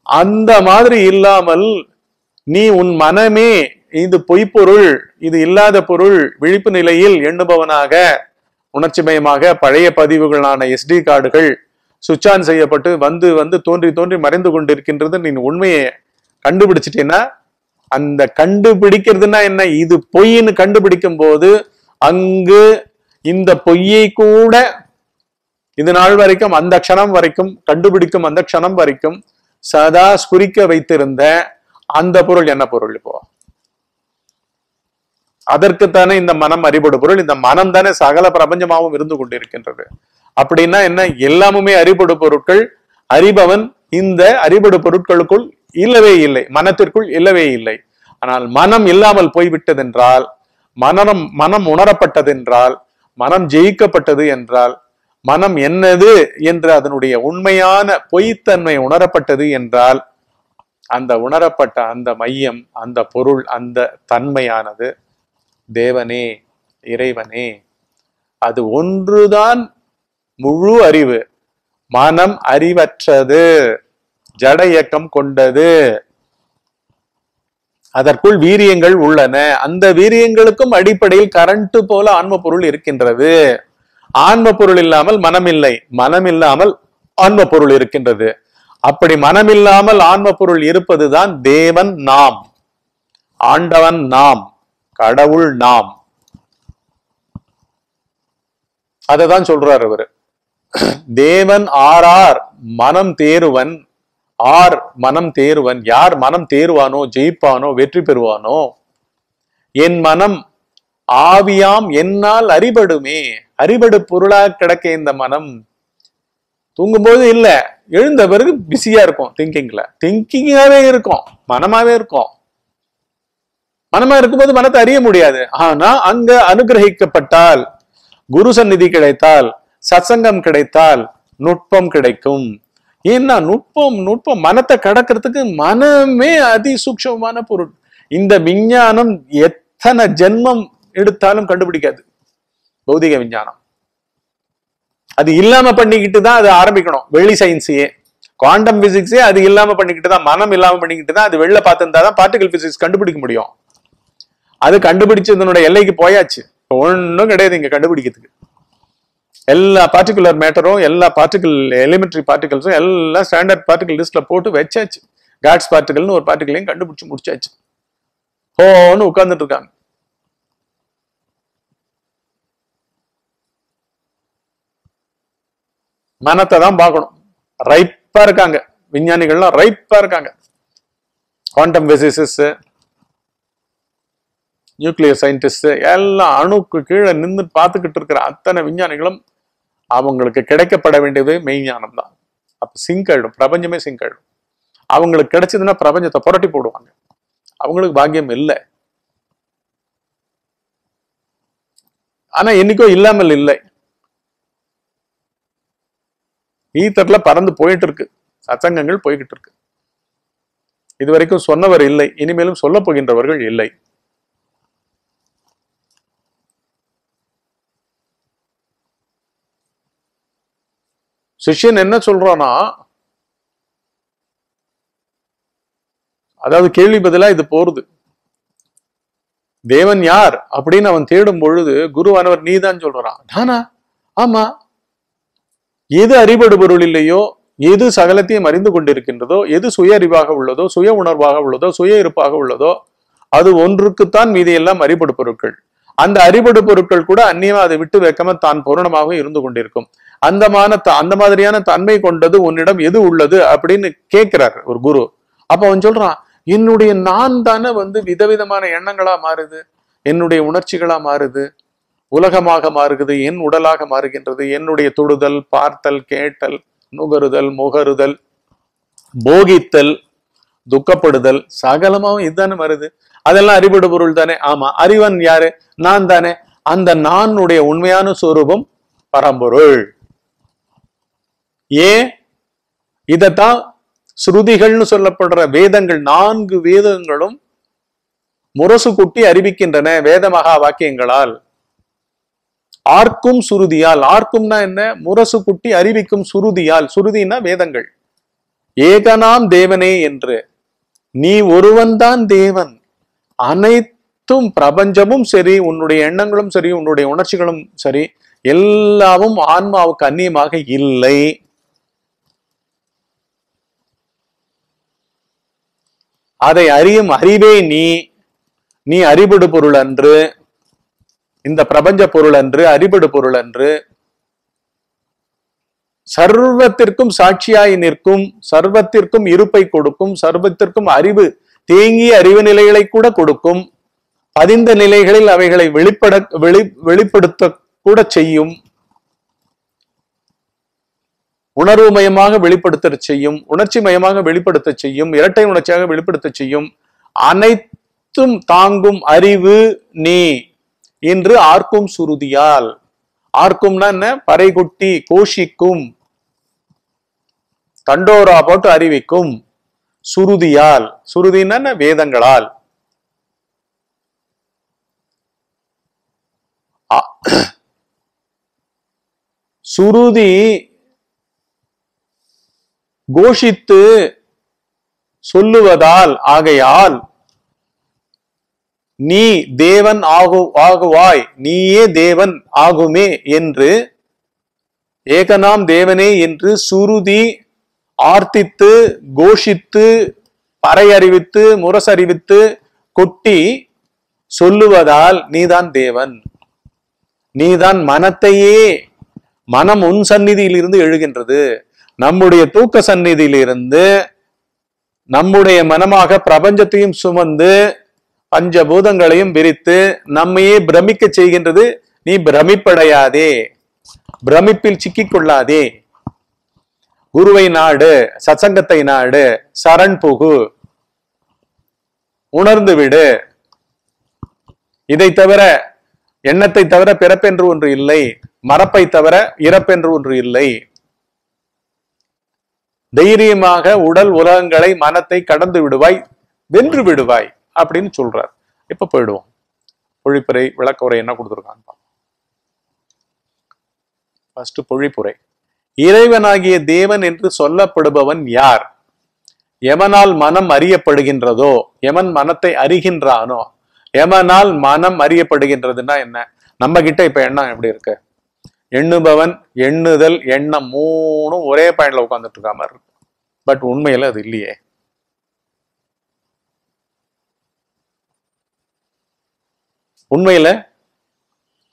Speaker 1: அந்த மாதிரி இல்லாமல் நீ உன் மனமே இது பொய்ப்பொருள் இது இல்லாத பொருள் விழிப்பு நிலையில் எண்ணுபவனாக உணர்ச்சிமயமாக பழைய பதிவுகளான எஸ்டி கார்டுகள் சுவிட்ச் ஆன் செய்யப்பட்டு வந்து வந்து தோன்றி தோன்றி மறைந்து கொண்டிருக்கின்றது நீ உண்மையை கண்டுபிடிச்சிட்டேன்னா அந்த கண்டுபிடிக்கிறதுனா என்ன? இது பொய்ன்னு கண்டுபிடிக்கும் போது அங்கு இந்த பொய்யை கூட இது நாள் வரைக்கும் அந்த க்ஷணம் வரைக்கும் கண்டுபிடிக்கும் அந்த க்ஷணம் வரைக்கும் சதா ஸ்புரிக்க வைத்திருந்த அந்த பொருள் என்ன பொருள் இப்போ? அதற்குத்தானே இந்த மனம் அறிபடு பொருள் இந்த மனம் தானே சகல பிரபஞ்சமாகவும் இருந்து கொண்டிருக்கின்றது. அப்படின்னா என்ன? எல்லாமுமே அறிபடு பொருட்கள் அறிபவன் இந்த அறிபடு பொருட்களுக்குள் இல்லவே இல்லை மனத்திற்குள் இல்லவே இல்லை. ஆனால் மனம் இல்லாமல் போய்விட்டதென்றால் மனம் மனம் உணரப்பட்டதென்றால் மனம் ஜெயிக்கப்பட்டது என்றால் மனம் என்னது என்று அதனுடைய உண்மையான பொய்த்தன்மை உணரப்பட்டது என்றால் அந்த உணரப்பட்ட அந்த மையம் அந்த பொருள் அந்த தன்மையானது தேவனே இறைவனே. அது ஒன்றுதான் முழு அறிவு மனம் அறிவற்றது ஜட இயக்கம் கொண்டது. அதற்குள் வீரியங்கள் உள்ளன. அந்த வீரியங்களுக்கும் அடிப்படையில் கரண்ட் போல ஆன்ம பொருள் இருக்கின்றது. ஆன்ம பொருள் இல்லாமல் மனம் இல்லை மனம் இல்லாமல் ஆன்ம பொருள் இருக்கின்றது. அப்படி மனம் இல்லாமல் ஆன்ம பொருள் இருப்பதுதான் தேவன் நாம். ஆண்டவன் நாம். கடவுள் நாம். அததான் சொல்றார் அவரு. தேவன் ஆறார் மனம் தேருவன் ஆர் மனம் தேருவன் யார் மனம் தேர்வானோ ஜெயிப்பானோ வெற்றி பெறுவானோ என் மனம் ஆவியாம் என்னால் அறிபடுமே அறிபடு பொருளா கிடக்க இந்த மனம். தூங்கும்போது இல்லை எழுந்த பிறகு பிஸியா இருக்கும் திங்கிங்ல திங்கிங்காவே இருக்கும் மனமாவே இருக்கும். மனமா இருக்கும்போது மனத்தை அறிய முடியாது. ஆனா அங்க அனுகிரகிக்கப்பட்டால் குரு சந்நிதி கிடைத்தால் சத்சங்கம் கிடைத்தால் நுட்பம் கிடைக்கும். ஏன்னா நுட்பம் நுட்பம் மனத்தை கடக்கிறதுக்கு மனமே அதி சூக்ஷமமான பொருள். இந்த விஞ்ஞானம் எத்தனை ஜென்மம் எடுத்தாலும் கண்டுபிடிக்காது. பௌதிக விஞ்ஞானம். அது இல்லாம பண்ணிக்கிட்டு தான் அது ஆரம்பிக்கணும். வெள்ளி சயின்ஸையே குவாண்டம் பிசிக்ஸே அது இல்லாம பண்ணிக்கிட்டு தான் மனம் இல்லாம பண்ணிக்கிட்டு தான் அது வெளில பார்த்துருந்தா தான் பார்ட்டிகல் பிசிக்ஸ் கண்டுபிடிக்க முடியும். அது கண்டுபிடிச்சதனுடைய எல்லைக்கு போயாச்சு. இப்போ ஒன்றும் கிடையாது இங்க கண்டுபிடிக்கிறதுக்கு. எல்லா பார்ட்டிகுலர் மேட்டரும் எல்லா பார்ட்டிகல் எலிமெண்ட்ரி பார்ட்டிகல்ஸும் எல்லாம் ஸ்டாண்டர்ட் பார்ட்டிகல் லிஸ்ட்ல போட்டு வச்சாச்சு. காட்ஸ் பார்ட்டிகல்னு ஒரு பார்ட்டிகலையும் கண்டுபிடிச்சு முடிச்சாச்சு. ஹோன்னு உட்கார்ந்துட்டு இருக்காங்க. மனத்தை தான் பார்க்கணும். ரைப்பா இருக்காங்க. விஞ்ஞானிகள்லாம் ரைப்பா இருக்காங்க. குவாண்டம் பிசிசிஸ்ட் நியூக்ளியர் சயின்டிஸ்ட் எல்லாம் அணுக்கு கீழே நின்று பார்த்துக்கிட்டு இருக்கிற அத்தனை விஞ்ஞானிகளும் அவங்களுக்கு கிடைக்கப்பட வேண்டியது மெய்ஞானம் தான். அப்ப சிங்க் ஆயிடும். பிரபஞ்சமே சிங்க் ஆயிடும். அவங்களுக்கு கிடைச்சதுன்னா பிரபஞ்சத்தை புரட்டி போடுவாங்க. அவங்களுக்கு பாக்கியம் இல்லை. ஆனா என்னைக்கோ இல்லாமல் இல்லை. ஈத்தர்ல பறந்து போயிட்டு இருக்கு. சச்சங்கங்கள் போய்கிட்டு இருக்கு. இதுவரைக்கும் சொன்னவர் இல்லை. இனிமேலும் சொல்ல போகின்றவர்கள் இல்லை. சிஷ்யன் என்ன சொல்றானா அதாவது கேள்வி பதிலா இது போறது. தேவன் யார் அப்படின்னு அவன் தேடும் பொழுது குருவானவர் நீதான் சொல்றான். நானா? ஆமா. எது அறிவடு பொருள் இல்லையோ எது சகலத்தையும் அறிந்து கொண்டிருக்கின்றதோ எது சுய அறிவாக உள்ளதோ சுய உணர்வாக உள்ளதோ சுய இருப்பாக உள்ளதோ அது ஒன்றுக்குத்தான் மீதியெல்லாம் அறிபடு பொருட்கள் அந்த அறிபடு பொருட்கள் கூட அந்நியமா அதை விட்டு வைக்காம தான் பூரணமாக இருந்து கொண்டிருக்கும். அந்தமான அந்த மாதிரியான தன்மை கொண்டது உன்னிடம் எது உள்ளது அப்படின்னு கேட்கிறார் ஒரு குரு. அப்ப அவன் சொல்றான் என்னுடைய நான் தானே வந்து விதவிதமான எண்ணங்களா மாறுது. என்னுடைய உணர்ச்சிகளா மாறுது. உலகமாக மாறுகிறது. என் உடலாக மாறுகின்றது. என்னுடைய தொடுதல் பார்த்தல் கேட்டல் நுகருதல் முகருதல் போகித்தல் துக்கப்படுதல் சகலமாவும் இதுதானே வருது அதெல்லாம் அறிபடு பொருள் தானே? ஆமா. அறிவன் யாரு? நான் தானே. அந்த நானுடைய உண்மையான சுரூபம் பரம்பொருள். ஏன்? இதத்தான் ஸ்ருதிகள்னு சொல்லப்படுற வேதங்கள் நான்கு வேதங்களும் முரசு குட்டி அறிவிக்கின்றன வேத மகா வாக்கியங்களால். ஆர்க்கும் சுருதியால். ஆர்க்கும்னா என்ன? முரசு குட்டி அறிவிக்கும் சுருதியால். சுருதினா வேதங்கள். ஏகனாம் தேவனே என்று. நீ ஒருவன்தான் தேவன். அனைத்தும் பிரபஞ்சமும் சரி உன்னுடைய எண்ணங்களும் சரி உன்னுடைய உணர்ச்சிகளும் சரி எல்லாமும் ஆன்மாவுக்கு அந்நியமாக இல்லை. அதை அறியும் அறிவே நீ. நீ அறிபடு பொருள் அன்று. இந்த பிரபஞ்ச பொருள் அன்று அறிபடு பொருள் அன்று. சர்வத்திற்கும் சாட்சியாய் நிற்கும் சர்வத்திற்கும் இருப்பை கொடுக்கும் சர்வத்திற்கும் அறிவு தேங்கிய அறிவு நிலைகளை கூட கொடுக்கும். பதிந்த நிலைகளில் அவைகளை வெளிப்பட வெளி வெளிப்படுத்த கூட செய்யும். உணர்வு மயமாக வெளிப்படுத்த செய்யும். உணர்ச்சி மயமாக வெளிப்படுத்த செய்யும். இரட்டை உணர்ச்சியாக வெளிப்படுத்த செய்யும். அனைத்தும் தாங்கும் அறிவு நீ என்று ஆர்க்கும் சுருதியால். ஆர்க்கும்னா என்ன? பறைகுட்டி கோஷிக்கும். தண்டோரா போட்டு அறிவிக்கும். சுருதியால். சுருதினா வேதங்களால். சுருதி கோஷித்து சொல்லுவதால் ஆகையால் நீ தேவன் ஆகு ஆகுவாய். நீயே தேவன் ஆகுமே என்று ஏகனாம் தேவனே என்று சுருதி ஆர்த்தித்து கோஷித்து பறையறிவித்து முரசறிவித்து கொட்டி சொல்லுவதால் நீதான் தேவன். நீதான் மனத்தையே மனம் உன் சந்நிதியிலிருந்து எழுகின்றது. நம்முடைய தூக்க சந்நிதியிலிருந்து நம்முடைய மனமாக பிரபஞ்சத்தையும் சுமந்து பஞ்சபூதங்களையும் விரித்து நம்மையே பிரமிக்க செய்கின்றது. நீ பிரமிப்படையாதே. பிரமிப்பில் சிக்கிக்கொள்ளாதே. குருவை நாடு சத்சங்கத்தை நாடு சரண் புகு உணர்ந்து விடு. இதை தவிர எண்ணத்தை தவிர பிறப்பென்று ஒன்று இல்லை மரப்பை தவிர இறப்பென்று ஒன்று இல்லை. தைரியமாக உடல் உலகங்களை மனத்தை கடந்து விடுவாய் வென்று விடுவாய் அப்படின்னு சொல்றார். இப்ப போயிடுவோம். பொழிப்புரை விளக்கவுரை என்ன கொடுத்துருக்காங்க ஃபர்ஸ்ட் பொழிப்புரை. இறைவனாகிய தேவன் என்று சொல்லப்படுபவன் யார்? எமனால் மனம் அறியப்படுகின்றதோ எமன் மனத்தை அறிகின்றானோ எமனால் மனம் அறியப்படுகின்றதுன்னா என்ன? நம்ம கிட்ட இப்ப எண்ணம் எப்படி இருக்கு? எண்ணுபவன் எண்ணுதல் எண்ணம் மூணும் ஒரே பாயிண்ட்ல உட்காந்துட்டு இருக்க மாதிரி இருக்கு. பட் உண்மையில அது இல்லையே. உண்மையில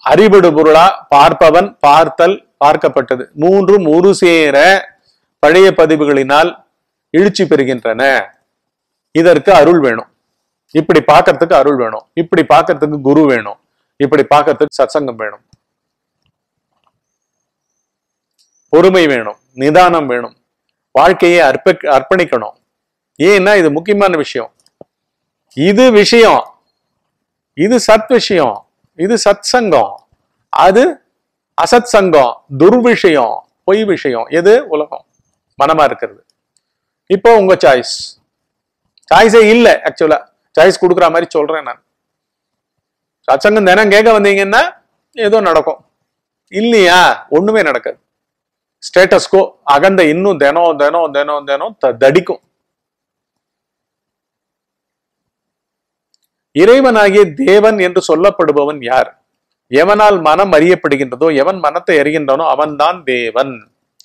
Speaker 1: அறிவிடு பொருளா பார்ப்பவன் பார்த்தல் பார்க்கப்பட்டது. மூன்றும் ஒரு சேர பழைய பதிவுகளினால் எழுச்சி பெறுகின்றன. இதற்கு அருள் வேணும். இப்படி பார்க்கறதுக்கு அருள் வேணும். இப்படி பார்க்கறதுக்கு குரு வேணும். இப்படி பார்க்கறதுக்கு சத்சங்கம் வேணும். பொறுமை வேணும். நிதானம் வேணும். வாழ்க்கையை அர்ப்ப அர்ப்பணிக்கணும். ஏன்னா இது முக்கியமான விஷயம். இது விஷயம். இது சத் விஷயம். இது சத் சங்கம் அது அசத் சங்கம் துர்விஷயம் பொய் விஷயம் எது? உலகம். மனமா இருக்கிறது. இப்போ உங்க சாய்ஸ் சாய்ஸே இல்லை ஆக்சுவலா சாய்ஸ் கொடுக்குற மாதிரி சொல்றேன் நான். சத்சங்கம் தினம் கேட்க வந்தீங்கன்னா ஏதோ நடக்கும். இல்லையா? ஒண்ணுமே நடக்காது. ஸ்டேட்டஸ்கோ அகந்த இன்னும் தினம் தினம் தினம் தினம் த- தடிக்கும். இறைவனாகிய தேவன் என்று சொல்லப்படுபவன் யார்? எவனால் மனம் அறியப்படுகின்றதோ எவன் மனத்தை அறிகின்றனோ அவன்தான் தேவன்.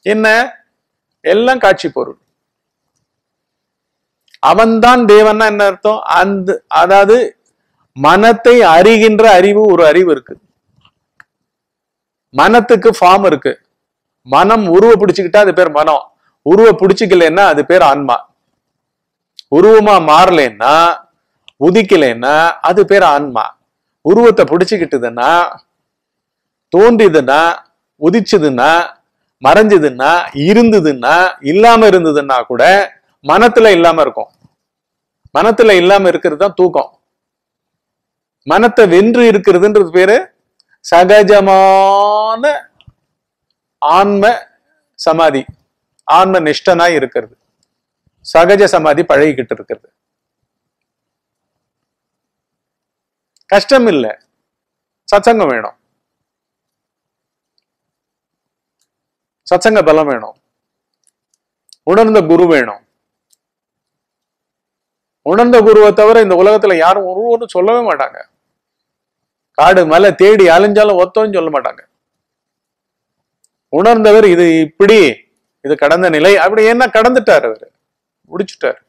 Speaker 1: என்ன? எல்லாம் காட்சி பொருள் அவன்தான் தேவன்னா என்ன அர்த்தம்? அந்த அதாவது மனத்தை அறிகின்ற அறிவு ஒரு அறிவு இருக்கு. மனத்துக்கு ஃபார்ம் இருக்கு. மனம் உருவ பிடிச்சுக்கிட்டா அது பேர் மனம். உருவ பிடிச்சிக்கலன்னா அது பேர் ஆன்மா. உருவமா மாறலைன்னா உதிக்கலைன்னா அது பேர் ஆன்மா. உருவத்தை பிடிச்சுக்கிட்டுதுன்னா தோன்றிதுன்னா உதிச்சதுன்னா மறைஞ்சதுன்னா இருந்ததுன்னா இல்லாம இருந்ததுன்னா கூட மனத்துல இல்லாம இருக்கும். மனத்துல இல்லாம இருக்கிறது தான் தூக்கம். மனத்தை வென்று இருக்கிறதுன்றது பேரு சகஜமான ஆன்ம சமாதி. ஆன்ம நிஷ்டனாய் இருக்கிறது. சகஜ சமாதி பழகிக்கிட்டு இருக்கிறது. கஷ்டம் இல்லை சச்சங்கம் வேணும். சச்சங்க பலம் வேணும். உணர்ந்த குரு வேணும். உணர்ந்த குருவை தவிர இந்த உலகத்துல யாரும் ஒருவரும் சொல்லவே மாட்டாங்க. காடு மலை தேடி அலைஞ்சாலும் ஒத்தோன்னு சொல்ல மாட்டாங்க. உணர்ந்தவர் இது இப்படி இது கடந்த நிலை அப்படி என்ன கடந்துட்டார் அவரு? முடிச்சுட்டார்.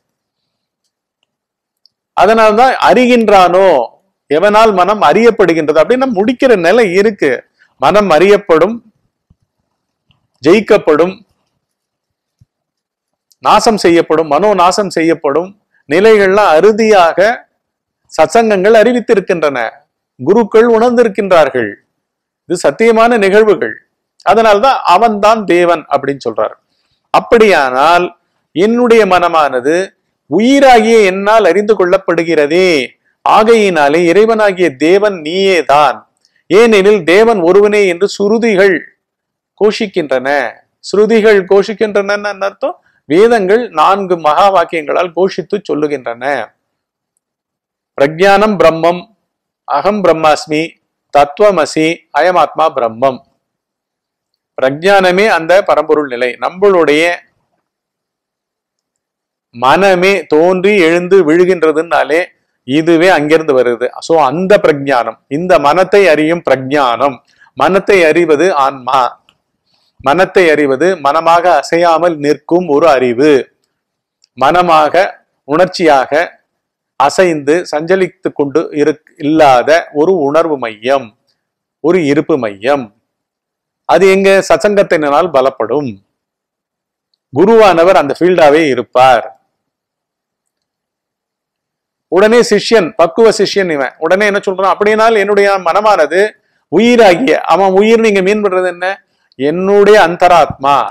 Speaker 1: அதனால்தான் அறிகின்றானோ? எவனால் மனம் அறியப்படுகின்றது அப்படின்னா முடிக்கிற நிலை இருக்கு. மனம் அறியப்படும் ஜெயிக்கப்படும் நாசம் செய்யப்படும் மனோ நாசம் செய்யப்படும் நிலைகள்லாம் அறுதியாக சத்சங்கங்கள் அறிவித்திருக்கின்றன. குருக்கள் உணர்ந்திருக்கின்றார்கள். இது சத்தியமான நிகழ்வுகள். அதனால்தான் அவன்தான் தேவன் அப்படின்னு சொல்றார். அப்படியானால் என்னுடைய மனமானது உயிராகிய என்னால் அறிந்து கொள்ளப்படுகிறதே. ஆகையினாலே இறைவனாகிய தேவன் நீயேதான். ஏனெனில் தேவன் ஒருவனே என்று சுருதிகள் கோஷிக்கின்றன. ஸ்ருதிகள் கோஷிக்கின்றன அர்த்தம்? வேதங்கள் நான்கு மகா வாக்கியங்களால் கோஷித்து சொல்லுகின்றன. பிரஜானம் பிரம்மம் அகம் பிரம்மாஸ்மி தத்துவமசி அயமாத்மா பிரம்மம். பிரஜானமே அந்த பரம்பொருள் நிலை. நம்மளுடைய மனமே தோன்றி எழுந்து விழுகின்றதுனாலே இதுவே அங்கிருந்து வருது. சோ அந்த பிரஜானம் இந்த மனத்தை அறியும் பிரஜானம் மனத்தை அறிவது ஆன்மா. மனத்தை அறிவது மனமாக அசையாமல் நிற்கும் ஒரு அறிவு. மனமாக உணர்ச்சியாக அசைந்து சஞ்சலித்து கொண்டு இரு இல்லாத ஒரு உணர்வு மையம் ஒரு இருப்பு மையம். அது எங்க சத்சங்கத்தினால் பலப்படும். குருவானவர் அந்த ஃபீல்டாவே இருப்பார். உடனே சிஷ்யன் பக்குவ சிஷ்யன் இவன். உடனே என்ன சொல்றான்? அப்படினால் என்னுடைய மனமானது உயிராகிய அவன் உயிர் நீங்க மீன் பண்றது என்ன? என்னுடைய அந்தராத்மா.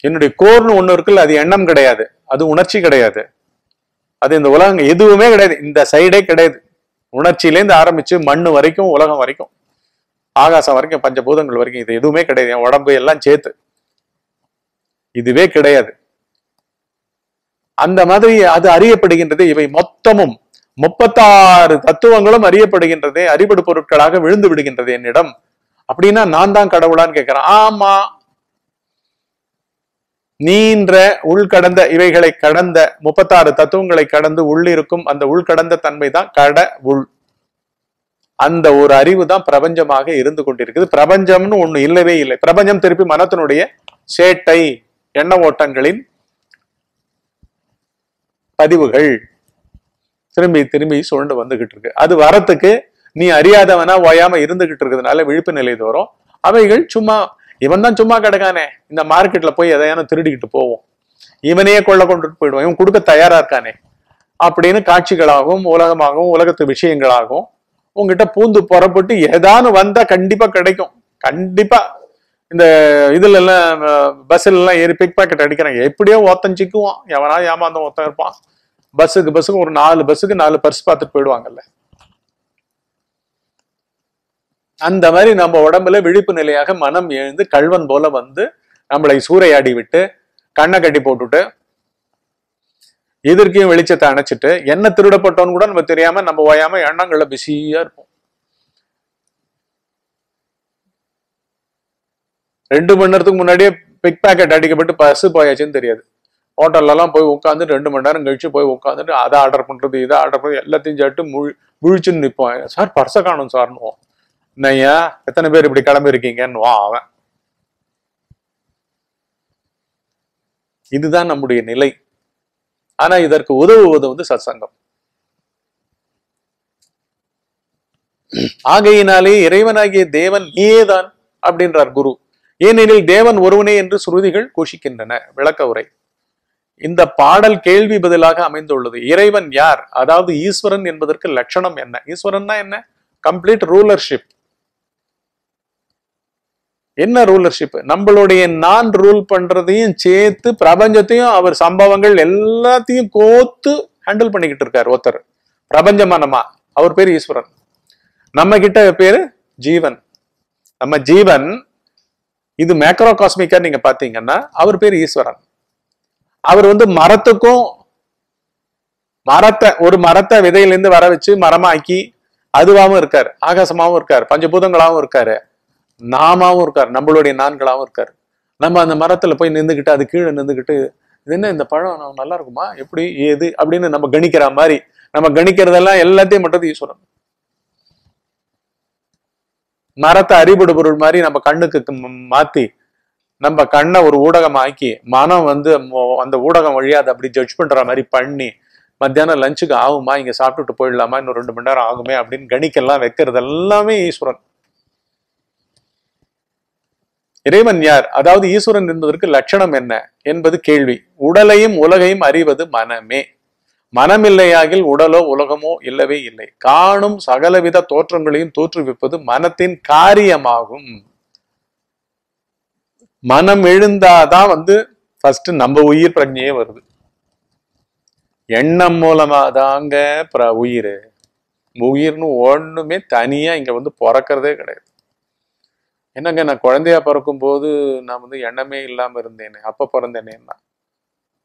Speaker 1: என்னுடைய கோர்னு ஒண்ணு இருக்குல்ல அது எண்ணம் கிடையாது. அது உணர்ச்சி கிடையாது. அது இந்த உலகம் எதுவுமே கிடையாது. இந்த சைடே கிடையாது. உணர்ச்சியிலேருந்து ஆரம்பிச்சு மண்ணு வரைக்கும் உலகம் வரைக்கும். ஆகாசம் வரைக்கும் பஞ்சபூதங்கள் வரைக்கும் இது எதுவுமே கிடையாது. என் உடம்பு எல்லாம் சேர்த்து. இதுவே கிடையாது. அந்த மாதிரி அது அறியப்படுகின்றது. இவை மொத்தமும் முப்பத்தாறு தத்துவங்களும் அறியப்படுகின்றதே அறிபடு பொருட்களாக விழுந்து விடுகின்றது என்னிடம். அப்படின்னா நான் தான் கடவுளான்னு கேட்கிறேன். ஆமா. நீன்ற உள்கடந்த இவைகளை கடந்த முப்பத்தாறு தத்துவங்களை கடந்து உள்ளிருக்கும் அந்த உள்கடந்த தன்மை தான் கட உள் அந்த ஒரு அறிவு தான் பிரபஞ்சமாக இருந்து கொண்டிருக்குது. பிரபஞ்சம்னு ஒண்ணு இல்லவே இல்லை. பிரபஞ்சம் திருப்பி மனத்தினுடைய சேட்டை எண்ண ஓட்டங்களின் பதிவுகள் திரும்பி திரும்பி சுழண்டு வந்துகிட்டு இருக்கு. அது வரத்துக்கு நீ அறியாதவனா ஓயாம இருந்துகிட்டு இருக்கிறதுனால விழிப்பு நிலை தோறும் அவைகள் சும்மா இவன் தான் சும்மா கிடக்கானே இந்த மார்க்கெட்ல போய் எதையான திருடிக்கிட்டு போவோம். இவனையே கொள்ள கொண்டுட்டு போயிடுவான் இவன் கொடுக்க தயாரா இருக்கானே அப்படின்னு காட்சிகளாகவும் உலகமாகவும் உலகத்து விஷயங்களாகவும் உங்ககிட்ட பூந்து புறப்பட்டு ஏதானு வந்தா கண்டிப்பா கிடைக்கும். கண்டிப்பா இந்த இதுல எல்லாம் பஸ்ல எல்லாம் ஏறி பிக் பாக்கெட் அடிக்கிறாங்க. எப்படியோ ஒருத்தன் சிக்குவான். எவனா ஏமாந்தம் ஒருத்தன் இருப்பான். பஸ்ஸுக்கு பஸ்ஸுக்கு ஒரு நாலு பஸ்ஸுக்கு நாலு பர்ஸ் பார்த்துட்டு போயிடுவாங்கல்ல. அந்த மாதிரி நம்ம உடம்புல விழிப்பு நிலையாக மனம் எழுந்து கல்வன் போல வந்து நம்மளை சூறையாடி விட்டு கண்ணை கட்டி போட்டுட்டு எதிர்க்கையும் வெளிச்சத்தை அணைச்சிட்டு என்ன திருடப்பட்டோன்னு கூட நம்ம தெரியாம நம்ம ஓயாம எண்ணங்கள்ல பிஸியா இருப்போம். ரெண்டு மணி நேரத்துக்கு முன்னாடியே பிக் பேக்கெட் அடிக்கப்பட்டு பஸ் போயாச்சுன்னு தெரியாது. ஹோட்டல்லலாம் போய் உட்காந்து ரெண்டு மணி நேரம் கழிச்சு போய் உட்காந்துட்டு அதை ஆர்டர் பண்றது இதை ஆர்டர் பண்றது எல்லாத்தையும் சாப்பிட்டு முழு முழிச்சுன்னு நிற்போம் சார் பர்சை காணும் சார்னுவோம் என்னையா எத்தனை பேர் இப்படி கிளம்பி இருக்கீங்கன்னு அவன். இதுதான் நம்முடைய நிலை. ஆனா இதற்கு உதவுவது வந்து சத்சங்கம். ஆகையினாலே இறைவனாகிய தேவன் நீயேதான் அப்படின்றார் குரு. ஏனெனில் தேவன் ஒருவனே என்று சுருதிகள் கோஷிக்கின்றன. விளக்க உரை. இந்த பாடல் கேள்வி பதிலாக அமைந்துள்ளது. இறைவன் யார்? அதாவது ஈஸ்வரன் என்பதற்கு லட்சணம் என்ன? ஈஸ்வரன்னா என்ன? கம்ப்ளீட் ரூலர்ஷிப் என்ன ரூலர்ஷிப் நம்மளுடைய நான் ரூல் பண்றதையும் சேர்த்து பிரபஞ்சத்தையும் அவர் சம்பவங்கள் எல்லாத்தையும் கோத்து ஹேண்டில் பண்ணிக்கிட்டு இருக்காரு ஒருத்தர். பிரபஞ்சமானமா அவர் பேர் ஈஸ்வரன். நம்ம கிட்ட பேரு ஜீவன். நம்ம ஜீவன் இது மேக்ரோ காஸ்மிக்கா நீங்க பாத்தீங்கன்னா அவர் பேர் ஈஸ்வரன். அவர் வந்து மரத்துக்கும் மரத்தை ஒரு மரத்தை விதையிலேருந்து வர வச்சு மரமாக்கி அதுவாகவும் இருக்காரு. ஆகாசமாவும் இருக்காரு. பஞ்சபூதங்களாகவும் இருக்காரு. நாமாவும் இருக்காரு. நம்மளுடைய நான்களாவும் இருக்காரு. நம்ம அந்த மரத்துல போய் நின்றுக்கிட்டு அது கீழே நின்றுக்கிட்டு இது என்ன இந்த பழம் நம்ம நல்லா இருக்குமா? எப்படி? ஏது? அப்படின்னு நம்ம கணிக்கிற மாதிரி நம்ம கணிக்கிறதெல்லாம் எல்லாத்தையும் மட்டும் ஈஸ்வரன். மரத்தை அறிபடு பொருள் மாதிரி நம்ம கண்ணுக்கு மாத்தி நம்ம கண்ணை ஒரு ஊடகம் ஆக்கி மனம் வந்து அந்த ஊடகம் வழியா அதை அப்படி ஜட்ஜ் பண்ற மாதிரி பண்ணி மத்தியானம் லஞ்சுக்கு ஆகுமா இங்க சாப்பிட்டுட்டு போயிடலாமா இன்னும் ரெண்டு மணி நேரம் ஆகுமே அப்படின்னு கணிக்கெல்லாம் வைக்கிறது எல்லாமே ஈஸ்வரன். இறைவன் யார்? அதாவது ஈஸ்வரன் என்பதற்கு லட்சணம் என்ன? என்பது கேள்வி. உடலையும் உலகையும் அறிவது மனமே. மனமில்லையாகில் உடலோ உலகமோ இல்லவே இல்லை. காணும் சகலவித தோற்றங்களையும் தோற்றுவிப்பது மனத்தின் காரியமாகும். மனம் எழுந்தாதான் வந்து ஃபர்ஸ்ட் நம்ம உயிர் பிரஜையே வருது. எண்ணம் மூலமா தாங்க பிர உயிர். உயிர்னு ஒண்ணுமே தனியா இங்க வந்து பிறக்கிறதே கிடையாது. என்னங்க நான் குழந்தையா பிறக்கும் போது நான் வந்து எண்ணமே இல்லாம இருந்தேனே அப்ப பிறந்தேனேன்னா?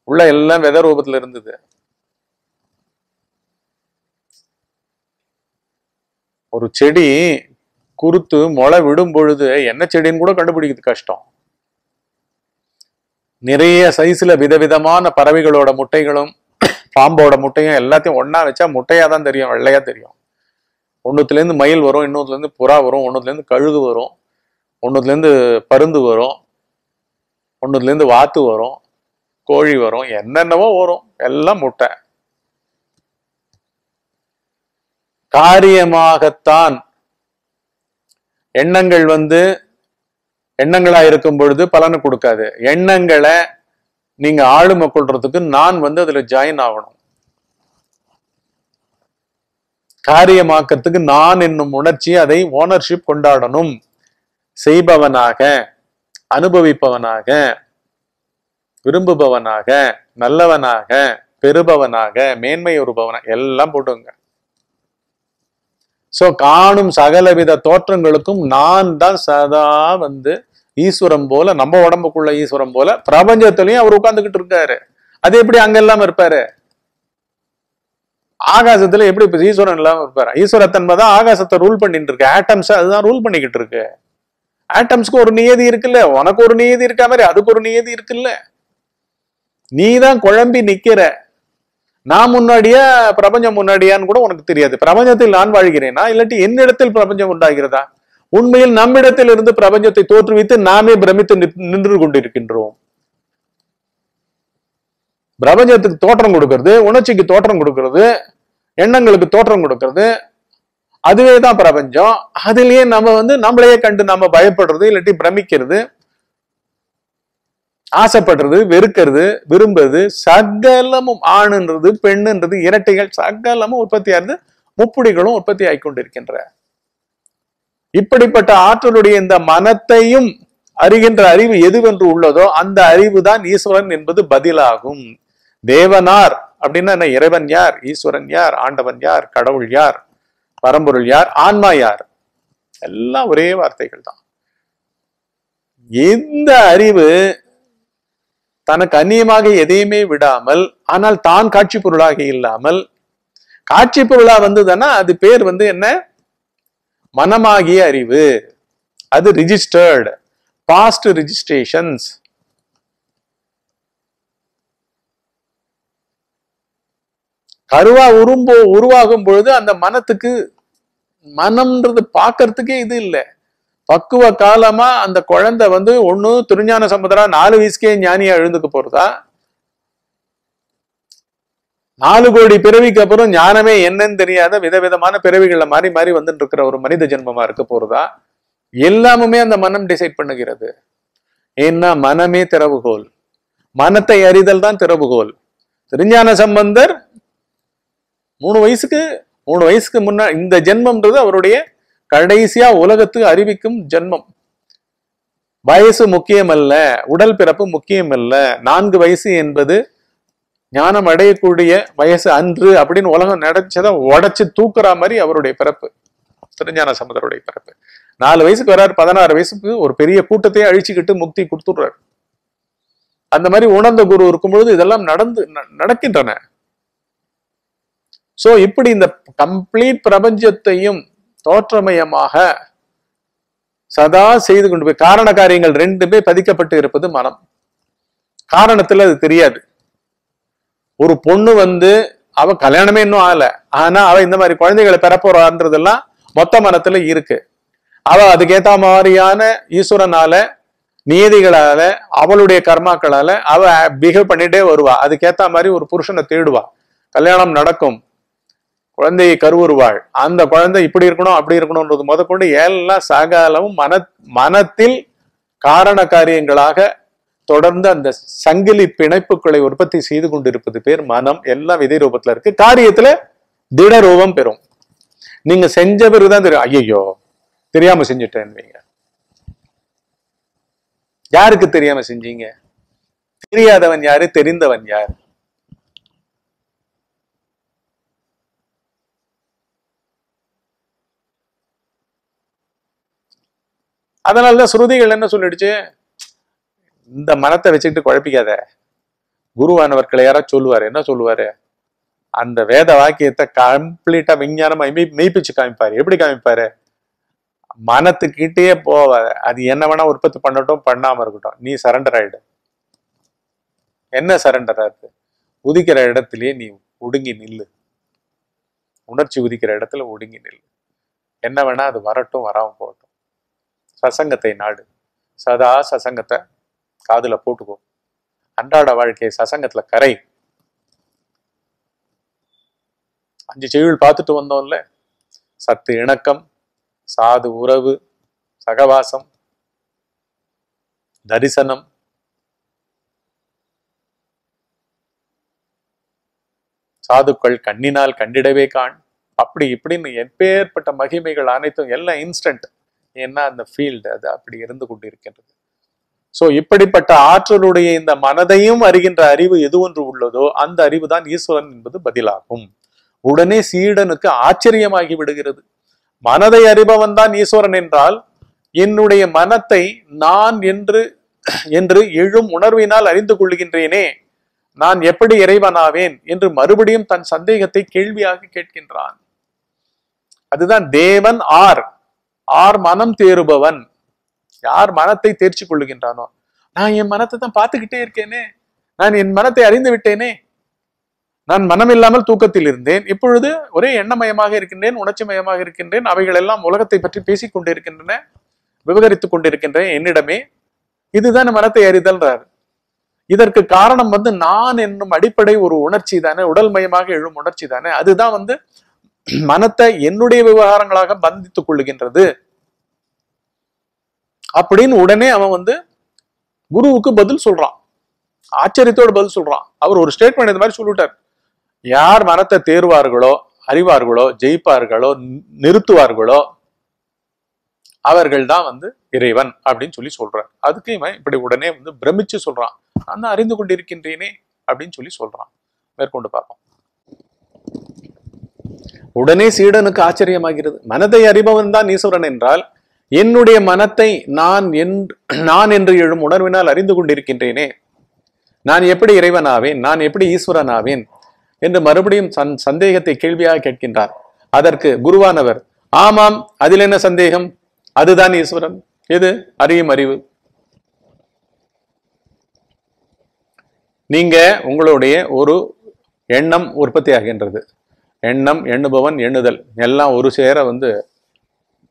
Speaker 1: உள்ள எல்லாம் வித ரூபத்துல இருந்தது. ஒரு செடி குறுத்து முளை விடும் பொழுது என்ன செடின்னு கூட கண்டுபிடிக்கிறது கஷ்டம். நிறைய சைஸ்ல விதவிதமான பறவைகளோட முட்டைகளும் பாம்போட முட்டையும் எல்லாத்தையும் ஒன்னா வச்சா முட்டையா தான் தெரியும் வெள்ளையா தெரியும். ஒன்றுத்துலேருந்து மயில் வரும் இன்னொத்துல இருந்து புறா வரும் ஒன்றுத்துலேருந்து கழுகு வரும் ஒன்றுத்துலேருந்து பருந்து வரும் ஒன்றுத்துலேருந்து வாத்து வரும் கோழி வரும் என்னென்னவோ வரும். எல்லாம் முட்டை. காரியமாகத்தான் எண்ணங்கள் வந்து எண்ணங்களா இருக்கும் பொழுது பலனை கொடுக்காது. எண்ணங்களை நீங்க ஆளுமை கொள்றதுக்கு நான் வந்து அதுல ஜாயின் ஆகணும். காரியமாக்கத்துக்கு நான் என்னும் உணர்ச்சி அதை ஓனர்ஷிப் கொண்டாடணும். செய்பவனாக அனுபவிப்பவனாக விரும்புபவனாக நல்லவனாக பெறுபவனாக மேன்மை ஒருபவனாக எல்லாம் போட்டுங்க ஸோ காணும் சகலவித தோற்றங்களுக்கும் நான் தான் சதா வந்து ஈஸ்வரம் போல நம்ம உடம்புக்குள்ள ஈஸ்வரம் போல பிரபஞ்சத்திலையும் அவர் உட்கார்ந்துகிட்டு இருக்காரு. அது எப்படி அங்க இல்லாம இருப்பாரு? ஆகாசத்துல எப்படி இப்ப ஈஸ்வரன் இல்லாம இருப்பாரு? ஈஸ்வரத்தன்மை தான் ஆகாசத்தை ரூல் பண்ணிட்டு இருக்கு. ஆட்டம்ஸ் அதுதான் ரூல் பண்ணிக்கிட்டு இருக்கு. ஆட்டம்ஸ்க்கு ஒரு நியதி இருக்குல்ல? உனக்கு ஒரு நியதி இருக்கா மாதிரி அதுக்கு ஒரு நியதி இருக்குல்ல? நீ தான் குழம்பி நிக்கிற. நான் முன்னாடியா பிரபஞ்சம் முன்னாடியான்னு கூட உனக்கு தெரியாது. பிரபஞ்சத்தில் நான் வாழ்கிறேனா? இல்லாட்டி என்னிடத்தில் பிரபஞ்சம் உண்டாகிறதா? உண்மையில் நம்மிடத்தில் இருந்து பிரபஞ்சத்தை தோற்றுவித்து நாமே பிரமித்து நின்று கொண்டிருக்கின்றோம். பிரபஞ்சத்துக்கு தோற்றம் கொடுக்கறது உணர்ச்சிக்கு தோற்றம் கொடுக்கறது எண்ணங்களுக்கு தோற்றம் கொடுக்கறது. அதுவே தான் பிரபஞ்சம். அதுலயே நம்ம வந்து நம்மளையே கண்டு நம்ம பயப்படுறது இல்லாட்டி பிரமிக்கிறது. ஆசைப்படுறது வெறுக்கிறது விரும்புறது சகலமும் ஆணுன்றது பெண்ணுன்றது இரட்டைகள் சகலமும் உற்பத்தி ஆகுது முப்புடிகளும் உற்பத்தி ஆகிக்கொண்டிருக்கின்ற இப்படிப்பட்ட ஆற்றலுடைய இந்த மனத்தையும் அறிகின்ற அறிவு எதுவென்று உள்ளதோ அந்த அறிவு தான் ஈஸ்வரன் என்பது பதிலாகும். தேவனார் அப்படின்னா என்ன? இறைவன் யார்? ஈஸ்வரன் யார்? ஆண்டவன் யார்? கடவுள் யார்? பரம்பொருள் யார்? ஆன்மா யார்? எல்லாம் ஒரே வார்த்தைகள் தான். இந்த அறிவு தனக்கு அந்நியமாக எதையுமே விடாமல் ஆனால் தான் காட்சி பொருளாக இல்லாமல் காட்சி பொருளா வந்ததுன்னா அது பேர் வந்து என்ன? மனமாகிய அறிவு. அது ரிஜிஸ்டர்டு பாஸ்ட் ரிஜிஸ்ட்ரேஷன்ஸ் கருவா உரும்போ உருவாகும் பொழுது அந்த மனத்துக்கு மனம்ன்றது பார்க்கறதுக்கே இது இல்லை. பக்குவ காலமா அந்த குழந்தை வந்து ஒண்ணு திருஞான சமுதரா நாலு வயசுக்கே ஞானியா எழுந்துக்க போறதா? நாலு கோடி பிறவிக்கு அப்புறம் ஞானமே என்னன்னு தெரியாத விதவிதமான பிறவிகள்ல மாறி மாறி வந்துட்டு இருக்கிற ஒரு மனித ஜென்மமா இருக்க போறதா? எல்லாமுமே அந்த மனம் டிசைட் பண்ணுகிறது. ஏன்னா மனமே திறவுகோல். மனத்தை அறிதல் தான் திறவுகோல். திருஞான சம்பந்தர் மூணு வயசுக்கு மூணு வயசுக்கு முன்னா இந்த ஜென்மம்ன்றது அவருடைய கடைசியா உலகத்துக்கு அறிவிக்கும் ஜென்மம். வயசு முக்கியமல்ல உடல் பிறப்பு முக்கியமல்ல நான்கு வயசு என்பது ஞானம் அடையக்கூடிய வயசு அன்று அப்படின்னு உலகம் நடச்சதை உடைச்சு தூக்குற மாதிரி அவருடைய பிறப்பு. திருஞான சமுதருடைய பிறப்பு. நாலு வயசுக்கு வர்றாரு பதினாறு வயசுக்கு ஒரு பெரிய கூட்டத்தையே அழிச்சுக்கிட்டு முக்தி கொடுத்துடுறாரு. அந்த மாதிரி உணர்ந்த குரு இருக்கும் பொழுது இதெல்லாம் நடந்து ந- நடக்கின்றன. சோ இப்படி இந்த கம்ப்ளீட் பிரபஞ்சத்தையும் தோற்றமயமாக சதா செய்து கொண்டு போய் காரண காரியங்கள் ரெண்டுமே பதிக்கப்பட்டு இருப்பது மனம். காரணத்துல அது தெரியாது. ஒரு பொண்ணு வந்து அவ கல்யாணமே இன்னும் ஆகல. ஆனா அவ இந்த மாதிரி குழந்தைகளை பெறப்போறான்றதெல்லாம் மொத்த மனத்துல இருக்கு. அவ அதுக்கேத்த மாதிரியான ஈஸ்வரனால நியதிகளால அவளுடைய கர்மாக்களால அவ பிஹேவ் பண்ணிட்டே வருவா. அதுக்கேத்த மாதிரி ஒரு புருஷனை தேடுவா. கல்யாணம் நடக்கும். குழந்தையை கருவுருவாள் அந்த குழந்தை இப்படி இருக்கணும் அப்படி இருக்கணும்ன்றது முதற்கொண்டு எல்லாம் சகாலமும் மன மனத்தில் காரண காரியங்களாக தொடர்ந்து அந்த சங்கிலி பிணைப்புகளை உற்பத்தி செய்து கொண்டிருப்பது பேர் மனம். எல்லாம் விதை ரூபத்துல இருக்கு. காரியத்துல திட ரூபம் பெறும். நீங்க செஞ்ச பிறகுதான் தெரியும் ஐயோ தெரியாம செஞ்சுட்டேன்னு யாருக்கு தெரியாம செஞ்சீங்க? தெரியாதவன் யாரு? தெரிந்தவன் யாரு? அதனாலதான் ஸ்ருதிகள் என்ன சொல்லிடுச்சு? இந்த மனத்தை வச்சுக்கிட்டு குழப்பிக்காத. குருவானவர்களை யாராவது சொல்லுவாரு? என்ன சொல்லுவாரு? அந்த வேத வாக்கியத்தை கம்ப்ளீட்டாக விஞ்ஞானமாக மெய் மெய்ப்பிச்சு காமிப்பாரு. எப்படி காமிப்பாரு? மனத்துக்கிட்டே போவாத. அது என்ன வேணா உற்பத்தி பண்ணட்டும் பண்ணாமல் இருக்கட்டும். நீ சரண்டர் ஆகிடு என்ன சரண்டர் ஆகுது உதிக்கிற இடத்துலையே நீ ஒடுங்கி நில்லு. உணர்ச்சி உதிக்கிற இடத்துல ஒடுங்கி நில்லு. என்ன வேணா அது வரட்டும் வராமல் போகட்டும். சசங்கத்தை நாடு. சதா சசங்கத்தை காதுல போட்டுக்கோ. அன்றாட வாழ்க்கையை சசங்கத்துல கரை. அஞ்சு செய்யுள் பார்த்துட்டு வந்தோம்ல. சத்து இணக்கம் சாது உறவு சகவாசம் தரிசனம். சாதுக்கள் கண்ணினால் கண்டிடவே காண். அப்படி இப்படின்னு எப்பேற்பட்ட மகிமைகள் அனைத்தும் எல்லாம் இன்ஸ்டன்ட் ஏன்னா அந்த ஃபீல்டு அது அப்படி இருந்து கொண்டிருக்கின்றது. சோ இப்படிப்பட்ட ஆற்றலுடைய இந்த மனதையும் அறிகின்ற அறிவு எது ஒன்று உள்ளதோ அந்த அறிவு தான் ஈஸ்வரன் என்பது பதிலாகும். உடனே சீடனுக்கு ஆச்சரியமாகி விடுகிறது. மனதை அறிபவன் தான் ஈஸ்வரன் என்றால் என்னுடைய மனத்தை நான் என்று என்று எழும் உணர்வினால் அறிந்து கொள்கின்றேனே நான் எப்படி இறைவனாவேன் என்று மறுபடியும் தன் சந்தேகத்தை கேள்வியாக கேட்கின்றான். அதுதான் தேவன் ஆர். ஆர் மனம் தேறுபவன். யார் மனத்தை தேர்ச்சி கொள்ளுகின்றானோ. நான் என் மனத்தை தான் பார்த்துக்கிட்டே இருக்கேனே. நான் என் மனத்தை அறிந்து விட்டேனே. நான் மனம் இல்லாமல் தூக்கத்தில் இருந்தேன். இப்பொழுது ஒரே எண்ணமயமாக இருக்கின்றேன் உணர்ச்சி மயமாக இருக்கின்றேன். அவைகள் எல்லாம் உலகத்தை பற்றி பேசிக் கொண்டிருக்கின்றன விவகரித்துக் கொண்டிருக்கின்றேன் என்னிடமே. இதுதான் மனத்தை அறிதல்றார். இதற்கு காரணம் வந்து நான் என்னும் அடிப்படை ஒரு உணர்ச்சி தானே உடல் மயமாக எழும் உணர்ச்சி தானே அதுதான் வந்து மனத்தை என்னுடைய விவகாரங்களாக பந்தித்துக் கொள்ளுகின்றது. அப்படின்னு உடனே அவன் வந்து குருவுக்கு பதில் சொல்றான். ஆச்சரியத்தோட பதில் சொல்றான். அவர் ஒரு ஸ்டேட்மெண்ட் இந்த மாதிரி சொல்லிட்டார் யார் மனத்தை தேர்வார்களோ அறிவார்களோ ஜெயிப்பார்களோ நிறுத்துவார்களோ அவர்கள் தான் வந்து இறைவன் அப்படின்னு சொல்லி சொல்றார். அதுக்கு இவன் இப்படி உடனே வந்து பிரமிச்சு சொல்றான். நான் தான் அறிந்து கொண்டிருக்கின்றேனே அப்படின்னு சொல்லி சொல்றான். மேற்கொண்டு பார்ப்போம். உடனே சீடனுக்கு ஆச்சரியமாகிறது. மனதை அறிபவன் தான் ஈஸ்வரன் என்றால் என்னுடைய மனத்தை நான் என்- நான் என்று எழும் உணர்வினால் அறிந்து கொண்டிருக்கின்றேனே. நான் எப்படி இறைவனாவேன்? நான் எப்படி ஈஸ்வரனாவேன்? என்று மறுபடியும் சந் சந்தேகத்தை கேள்வியாக கேட்கின்றார். அதற்கு குருவானவர் ஆமாம் அதில் என்ன சந்தேகம்? அதுதான் ஈஸ்வரன். எது? அறியும் அறிவு. நீங்க உங்களுடைய ஒரு எண்ணம் உற்பத்தி ஆகின்றது எண்ணம் எண்ணுபவன் எண்ணுதல். எல்லாம் ஒரு சேர வந்து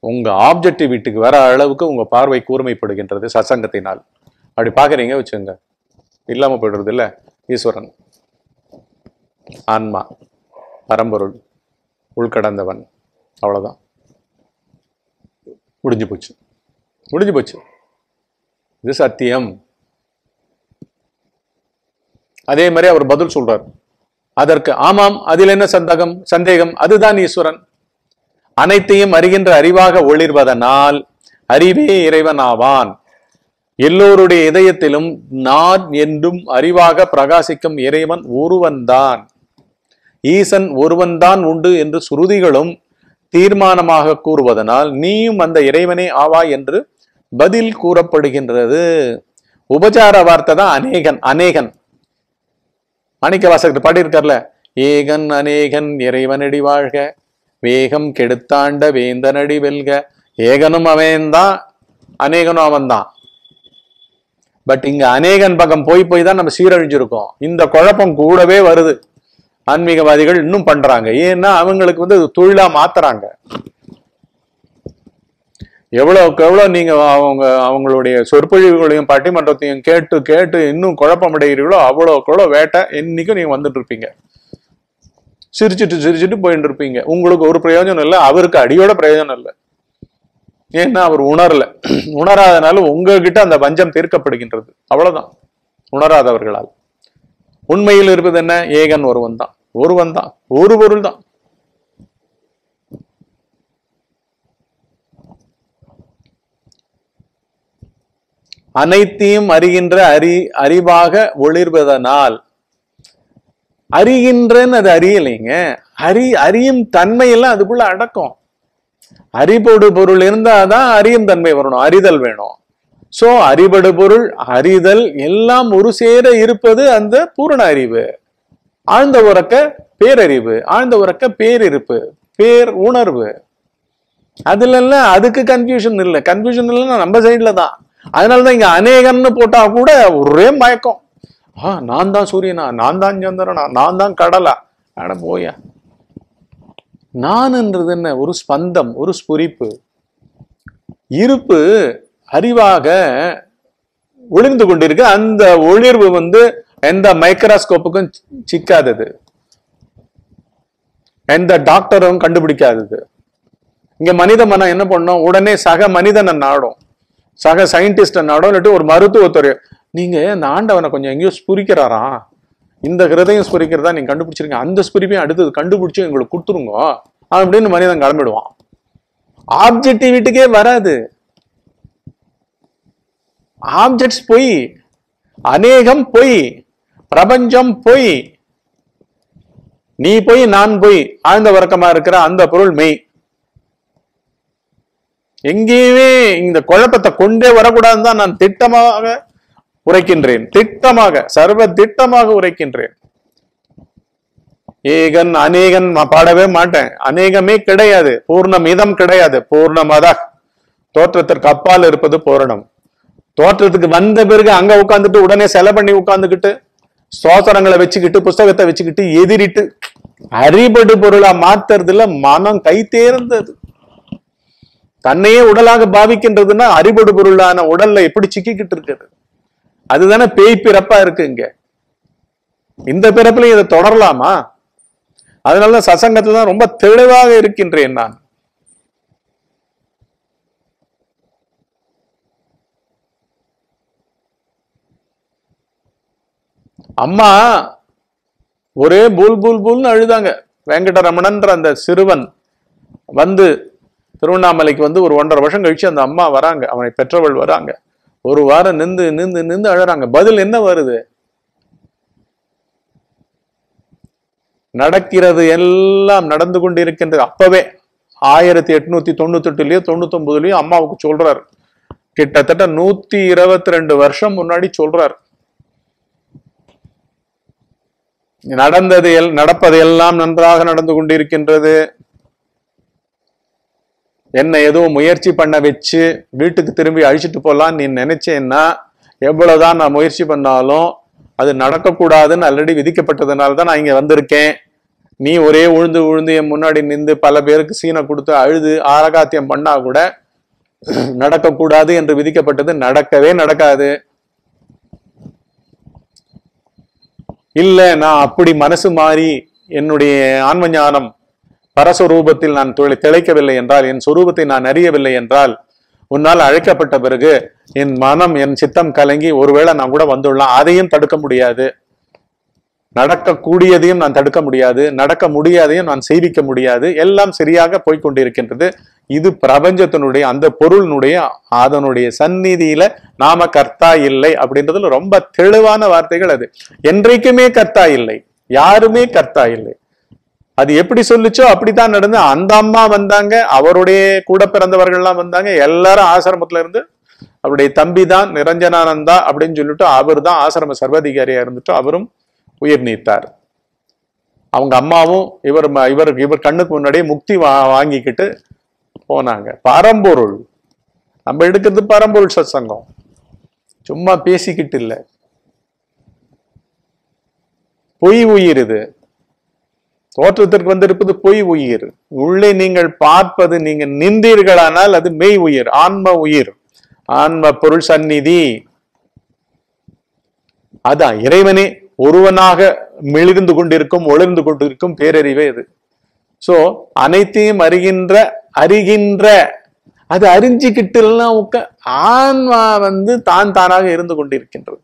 Speaker 1: உங்க ஆப்ஜெக்டிவிட்டிக்கு வர அளவுக்கு உங்கள் பார்வை கூர்மைப்படுகின்றது சசங்கத்தினால் அப்படி பார்க்குறீங்க வச்சுங்க இல்லாமல் போய்டுறது இல்லை. ஈஸ்வரன். ஆன்மா. பரம்பொருள். உள்கடந்தவன். அவ்வளோதான் முடிஞ்சு போச்சு. முடிஞ்சு போச்சு. இது சத்தியம். அதே மாதிரி அவர் பதில் சொல்றார். அதற்கு ஆமாம் அதில் என்ன சந்தகம்? சந்தேகம் அதுதான் ஈஸ்வரன். அனைத்தையும் அறிகின்ற அறிவாக ஒளிர்வதனால் அறிவே இறைவன் ஆவான் எல்லோருடைய இதயத்திலும் நான் என்றும் அறிவாக பிரகாசிக்கும் இறைவன் ஒருவன்தான். ஈசன் ஒருவன்தான் உண்டு என்று சுருதிகளும் தீர்மானமாக கூறுவதனால் நீயும் அந்த இறைவனே ஆவா என்று பதில் கூறப்படுகின்றது. உபச்சார வார்த்தை தான் அநேகன் அநேகன். மாணிக்க வாசகர் பாடியிருக்கார்ல? ஏகன் அநேகன் இறைவனடி வாழ்க வேகம் கெடுத்தாண்ட வேந்தனடி வெல்க. ஏகனும் அவன்தான் அநேகனும் அவன்தான். பட் இங்க அநேகன் பக்கம் போய் போய் தான் நம்ம சீரழிஞ்சிருக்கோம். இந்த குழப்பம் கூடவே வருது. ஆன்மீகவாதிகள் இன்னும் பண்றாங்க. ஏன்னா அவங்களுக்கு வந்து தொழிலா மாத்துறாங்க. எவ்வளவுக்கு எவ்வளவு நீங்க அவங்க அவங்களுடைய சொற்பொழிவுகளையும் பட்டிமன்றத்தையும் கேட்டு கேட்டு இன்னும் குழப்பமடைகிறீர்களோ அவ்வளவுக்கு எவ்வளவு வேட்டை என்றைக்கும் நீங்க வந்துட்டு இருப்பீங்க சிரிச்சிட்டு சிரிச்சிட்டு போயிட்டு இருப்பீங்க உங்களுக்கு ஒரு பிரயோஜனம் இல்லை அவருக்கு அடியோட பிரயோஜனம் இல்லை. ஏன்னா அவர் உணரல. உணராதனால உங்ககிட்ட அந்த பஞ்சம் தீர்க்கப்படுகின்றது. அவ்வளவுதான். உணராதவர்களால். உண்மையில் இருப்பது என்ன? ஏகன் ஒருவன் தான் ஒருவன் தான் ஒரு பொருள் தான் அனைத்தையும் அறிகின்ற அறி அறிவாக ஒளிர்வதனால். அறிகின்றன்னு அது அறியலைங்க. அறி அறியும் தன்மையெல்லாம் அதுக்குள்ள அடக்கம். அறிபடு பொருள் இருந்தாதான் அறியும் தன்மை வரணும் அறிதல் வேணும். சோ அறிபடு பொருள் அறிதல் எல்லாம் ஒரு சேர இருப்பது அந்த பூரண அறிவு. ஆழ்ந்த உறக்க பேரறிவு ஆழ்ந்த உறக்க பேரிருப்பு பேர் உணர்வு. அதுல அதுக்கு கன்ஃபியூஷன் இல்லை. கன்ஃபியூஷன் இல்லைன்னா நம்ம சைட்ல தான். அதனாலதான் இங்க அநேகம்னு போட்டா கூட ஒரே மயக்கம். ஆ நான் தான் சூரியனா? நான் தான் சந்திரனா? நான் தான் கடலா? அட போயா. நான்ன்றது என்ன? ஒரு ஸ்பந்தம் ஒரு ஸ்புரிப்பு. இருப்பு அறிவாக ஒளிர்ந்து கொண்டிருக்கு. அந்த ஒளிர்வு வந்து எந்த மைக்ரோஸ்கோப்புக்கும் சிக்காதது. எந்த டாக்டரும் கண்டுபிடிக்காதது. இங்க மனித மனம் என்ன பண்ணும்? உடனே சக மனிதனை நாடும். சக சயின்டிஸ்ட நாடும் இல்லாட்டி ஒரு மருத்துவத்துறை. நீங்க இந்த ஆண்டவனை கொஞ்சம் எங்கேயோ ஸ்புரிக்கிறாராம் இந்த ஹிருதயம் ஸ்புரிக்கிறதா நீங்க கண்டுபிடிச்சிருக்கீங்க அந்த ஸ்புரிப்பையும் அடுத்தது கண்டுபிடிச்சு எங்களுக்கு கொடுத்துருங்க. அப்படின்னு மனிதன் கிளம்பிடுவான். ஆப்ஜெக்டிவிட்டிக்கே வராது. ஆப்ஜெக்ட்ஸ் பொய். அநேகம் பொய். பிரபஞ்சம் பொய். நீ பொய் நான் பொய். ஆழ்ந்த வர்க்கமா இருக்கிற அந்த பொருள் மெய். எங்கேயுமே இந்த குழப்பத்தை கொண்டே வரக்கூடாதுன்னு தான் நான் திட்டமாக உரைக்கின்றேன். திட்டமாக சர்வ திட்டமாக உரைக்கின்றேன். ஏகன் அநேகன் பாடவே மாட்டேன். அநேகமே கிடையாது. பூர்ணமிதம் கிடையாது. பூர்ணமத தோற்றத்திற்கு அப்பால் இருப்பது பூரணம். தோற்றத்துக்கு வந்த பிறகு அங்க உட்கார்ந்துட்டு உடனே செலை பண்ணி உட்காந்துக்கிட்டு சோசனங்களை வச்சுக்கிட்டு புஸ்தகத்தை வச்சுக்கிட்டு எதிரிட்டு அறிபடு பொருளா மாத்துறதுல மனம் கை தேர்ந்தது தன்னையே உடலாக பாவிக்கின்றதுன்னா அறிபடு பொருளான உடல்ல எப்படி சிக்கிக்கிட்டு இருக்குது? அதுதானே பேய் பிறப்பா இருக்கு இங்க. இந்த பிறப்புலையும் இதை தொடரலாமா? அதனால சசங்கத்துல தான் ரொம்ப தெளிவாக இருக்கின்றேன் நான். அம்மா ஒரே பூல் பூல் பூல்னு அழுதாங்க. வெங்கடரமணன்ற அந்த சிறுவன் வந்து திருவண்ணாமலைக்கு வந்து ஒரு ஒன்றரை வருஷம் கழிச்சு அந்த அம்மா வராங்க. அவனை பெற்றவள் வராங்க. ஒரு வாரம் நின்று நின்று நின்று அழறாங்க. பதில் என்ன வருது? நடக்கிறது எல்லாம் நடந்து கொண்டிருக்கின்றது. அப்பவே ஆயிரத்தி எட்நூத்தி தொண்ணூத்தி எட்டுலயோ தொண்ணூத்தி ஒன்பதுலயோ அம்மாவுக்கு சொல்றாரு. கிட்டத்தட்ட நூத்தி இருபத்தி ரெண்டு வருஷம் முன்னாடி சொல்றாரு. நடந்தது எல் நடப்பது எல்லாம் நன்றாக நடந்து கொண்டிருக்கின்றது. என்னை எதுவும் முயற்சி பண்ண வச்சு வீட்டுக்கு திரும்பி அழிச்சிட்டு போகலான்னு நீ நினைச்சேன்னா எவ்வளவுதான் நான் முயற்சி பண்ணாலும் அது நடக்கக்கூடாதுன்னு ஆல்ரெடி விதிக்கப்பட்டதுனால தான் நான் இங்கே வந்திருக்கேன். நீ ஒரே உழுந்து உழுந்து என் முன்னாடி நின்று பல பேருக்கு சீனை கொடுத்து அழுது ஆரகாத்தியம் பண்ணா கூட நடக்கக்கூடாது என்று விதிக்கப்பட்டது நடக்கவே நடக்காது. இல்லை நான் அப்படி மனசு மாறி என்னுடைய ஆன்ம ஞானம் பரஸ்வரூபத்தில் நான் தொழில் திளைக்கவில்லை என்றால் என் சுரூபத்தை நான் அறியவில்லை என்றால் உன்னால் அழைக்கப்பட்ட பிறகு என் மனம் என் சித்தம் கலங்கி ஒருவேளை நான் கூட வந்துடலாம் அதையும் தடுக்க முடியாது. நடக்கக்கூடியதையும் நான் தடுக்க முடியாது. நடக்க முடியாதையும் நான் செய்விக்க முடியாது. எல்லாம் சரியாக போய்கொண்டிருக்கின்றது இது பிரபஞ்சத்தினுடைய அந்த பொருளினுடைய அதனுடைய சந்நிதியில நாம கர்த்தா இல்லை அப்படின்றதுல ரொம்ப தெளிவான வார்த்தைகள் அது. என்றைக்குமே கர்த்தா இல்லை. யாருமே கர்த்தா இல்லை. அது எப்படி சொல்லுச்சோ அப்படித்தான் நடந்து அந்த அம்மா வந்தாங்க அவருடைய கூட பிறந்தவர்கள்லாம் வந்தாங்க எல்லாரும் ஆசிரமத்துல இருந்து அவருடைய தம்பி தான் நிரஞ்சனானந்தா அப்படின்னு சொல்லிட்டு அவர் தான் ஆசிரம சர்வாதிகாரியா இருந்துட்டு அவரும் உயிர் நீத்தார். அவங்க அம்மாவும் இவர் ம- இவர் இவர் கண்ணுக்கு முன்னாடியே முக்தி வா வாங்கிக்கிட்டு போனாங்க. பரம்பொருள். நம்ம எடுக்கிறது பரம்பொருள் சத்சங்கம். சும்மா பேசிக்கிட்டு இல்லை. பொய் உயிர் இது. தோற்றத்திற்கு வந்திருப்பது பொய் உயிர். உள்ளே நீங்கள் பார்ப்பது நீங்க நின்றீர்களானால் அது மெய் உயிர் ஆன்ம உயிர். ஆன்ம பொருள் சந்நிதி. அதான் இறைவனே ஒருவனாக மிளிர்ந்து கொண்டிருக்கும் ஒளிர்ந்து கொண்டிருக்கும் பேரறிவே இது சோ அனைத்தையும் அறிகின்ற அறிகின்ற அது அறிஞ்சிக்கிட்டுலாம் உட்க ஆன்மா வந்து தான் தானாக இருந்து கொண்டிருக்கின்றது.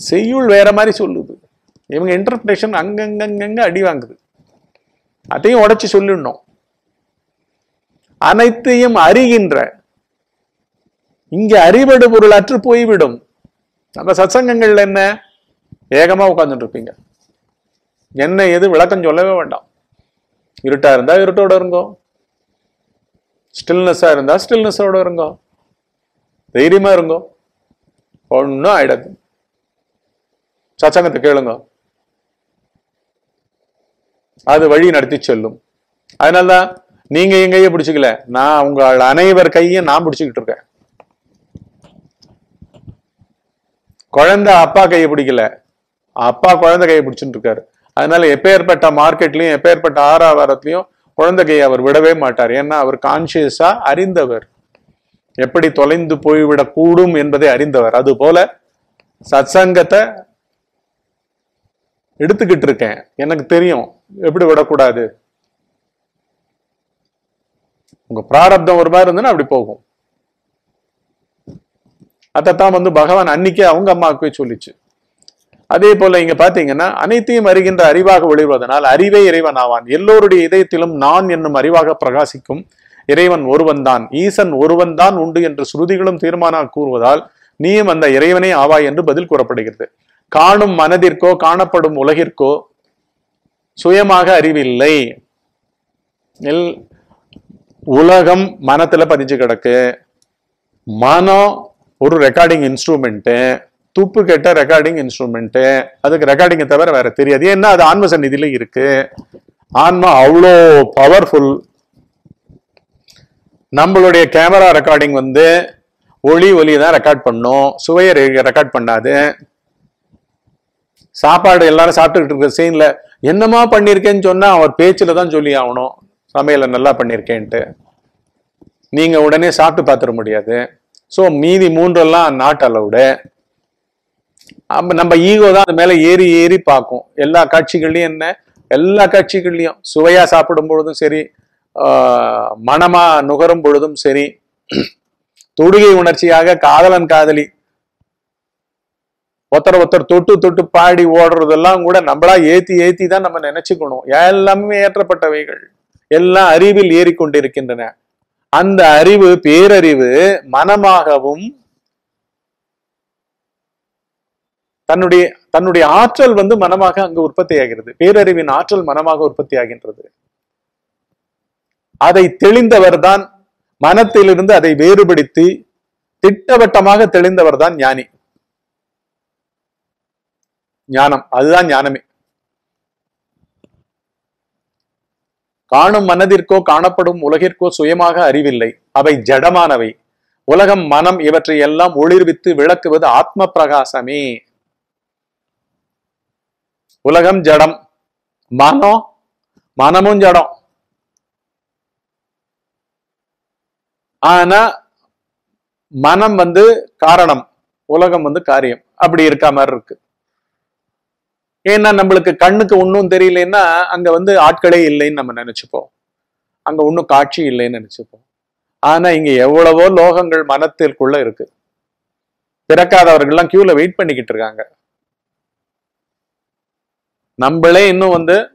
Speaker 1: செய்யுள் வேற மாதிரி சொல்லுது. இவங்க இன்டர்பிரேஷன் அங்கங்கங்க அடி வாங்குது. அதையும் உடைச்சு சொல்லிடணும். அனைத்தையும் அறிகின்ற இங்கே அறிவடு பொருள் அற்று போய்விடும். நம்ம சத்சங்கங்கள்ல என்ன? ஏகமா உட்கார்ந்துட்டு இருப்பீங்க என்ன எது விளக்கம் சொல்லவே வேண்டாம். இருட்டா இருந்தா இருட்டோட இருங்கோ. ஸ்டில்னஸ்ஸா இருந்தா ஸ்டில்னஸோட இருங்கோ. தைரியமா இருங்கோ. ஒன்றும் ஆயிடாது. சச்சங்கத்தை கேளுங்க. அது வழி நடத்தி செல்லும். அதனாலதான் நீங்க என் கையை பிடிச்சுக்கல. நான் உங்கள் அனைவர் கையும் நான் பிடிச்சுக்கிட்டு இருக்கேன். குழந்தை அப்பா கையை பிடிக்கல. அப்பா குழந்தை கையை பிடிச்சிட்டு இருக்காரு. அதனால எப்பேற்பட்ட மார்க்கெட்லயும் எப்பேற்பட்ட ஆறாவாரத்திலையும் குழந்தை கையை அவர் விடவே மாட்டார். ஏன்னா அவர் கான்சியஸா அறிந்தவர். எப்படி தொலைந்து போய்விடக்கூடும் என்பதை அறிந்தவர். அது போல சத்சங்கத்தை எடுத்துக்கிட்டு இருக்கேன் எனக்கு தெரியும். எப்படி விடக்கூடாது? உங்க பிராரப்தம் ஒரு மாதிரி இருந்ததுன்னா அப்படி போகும். அதைத்தான் வந்து பகவான் அன்னைக்கே அவங்க அம்மாவுக்கு போய் சொல்லிச்சு. அதே போல இங்க பாத்தீங்கன்னா அனைத்தையும் அறிகின்ற அறிவாக ஒளிவதனால் அறிவே இறைவன் ஆவான். எல்லோருடைய இதயத்திலும் நான் என்னும் அறிவாக பிரகாசிக்கும். இறைவன் ஒருவன் தான். ஈசன் ஒருவன் தான் உண்டு என்று ஸ்ருதிகளும் தீர்மானம் கூறுவதால் நீயும் அந்த இறைவனே ஆவாய் என்று பதில் கூறப்படுகிறது. காணும் மனதிற்கோ காணப்படும் உலகிற்கோ சுயமாக அறிவில்லை. எல் உலகம் மனத்துல பதிஞ்சு கிடக்கு. மனம் ஒரு ரெக்கார்டிங் இன்ஸ்ட்ருமெண்ட்டு துப்பு கெட்ட ரெக்கார்டிங் இன்ஸ்ட்ருமெண்ட்டு அதுக்கு ரெக்கார்டிங்கை தவிர வேற தெரியாது. ஏன்னா அது ஆன்ம சந்நிதியில இருக்கு. ஆன்மா அவ்வளோ பவர்ஃபுல் நம்மளுடைய கேமரா ரெக்கார்டிங் வந்து ஒளி ஒலி தான் ரெக்கார்ட் பண்ணும். சுவையை ரெக்கார்ட் பண்ணாது. சாப்பாடு எல்லாரும் சாப்பிட்டுக்கிட்டு இருக்கிற சீன்ல என்னமா பண்ணியிருக்கேன்னு சொன்னா அவர் பேச்சில் தான் சொல்லி ஆகணும். சமையலை நல்லா பண்ணியிருக்கேன்ட்டு. நீங்க உடனே சாப்பிட்டு பார்த்துட முடியாது. ஸோ மீதி மூன்றெல்லாம் நாட் அலவுடு நம்ம ஈகோ தான் அது மேலே ஏறி ஏறி பார்க்கும். எல்லா காட்சிகள்லையும் என்ன? எல்லா காட்சிகள்லையும். சுவையா சாப்பிடும் பொழுதும் சரி மனமாக மனமா நுகரும் பொழுதும் சரி. தொடுகை உணர்ச்சியாக காதலன் காதலி ஒருத்தர் ஒருத்தர் தொட்டு தொட்டு பாடி ஓடுறதெல்லாம் கூட நம்மளா ஏத்தி ஏத்தி தான் நம்ம நினைச்சுக்கணும். எல்லாமே ஏற்றப்பட்டவைகள். எல்லாம் அறிவில் ஏறிக்கொண்டிருக்கின்றன. அந்த அறிவு பேரறிவு மனமாகவும் தன்னுடைய தன்னுடைய ஆற்றல் வந்து மனமாக அங்கு உற்பத்தி ஆகிறது பேரறிவின் ஆற்றல் மனமாக உற்பத்தி ஆகின்றது அதை தெளிந்தவர் தான் மனத்திலிருந்து அதை வேறுபடுத்தி திட்டவட்டமாக தெளிந்தவர் தான் ஞானி. ஞானம். அதுதான் ஞானமே. காணும் மனதிற்கோ காணப்படும் உலகிற்கோ சுயமாக அறிவில்லை. அவை ஜடமானவை. உலகம் மனம் இவற்றை எல்லாம் ஒளிர்வித்து விளக்குவது ஆத்ம பிரகாசமே உலகம் ஜடம். மனம் மனமும் ஜடம். ஆனா மனம் வந்து காரணம். உலகம் வந்து காரியம். அப்படி இருக்க மாதிரி இருக்கு. ஏன்னா நம்மளுக்கு கண்ணுக்கு ஒன்றும் தெரியலன்னா அங்க வந்து ஆட்களே இல்லைன்னு நம்ம நினைச்சுப்போம். அங்க ஒன்றும் காட்சி இல்லைன்னு நினைச்சுப்போம். ஆனா இங்க எவ்வளவோ லோகங்கள் மனத்திற்குள்ள இருக்கு. பிறக்காதவர்கள்லாம் கியூல வெயிட் பண்ணிக்கிட்டு இருக்காங்க. நம்மளே இன்னும் வந்து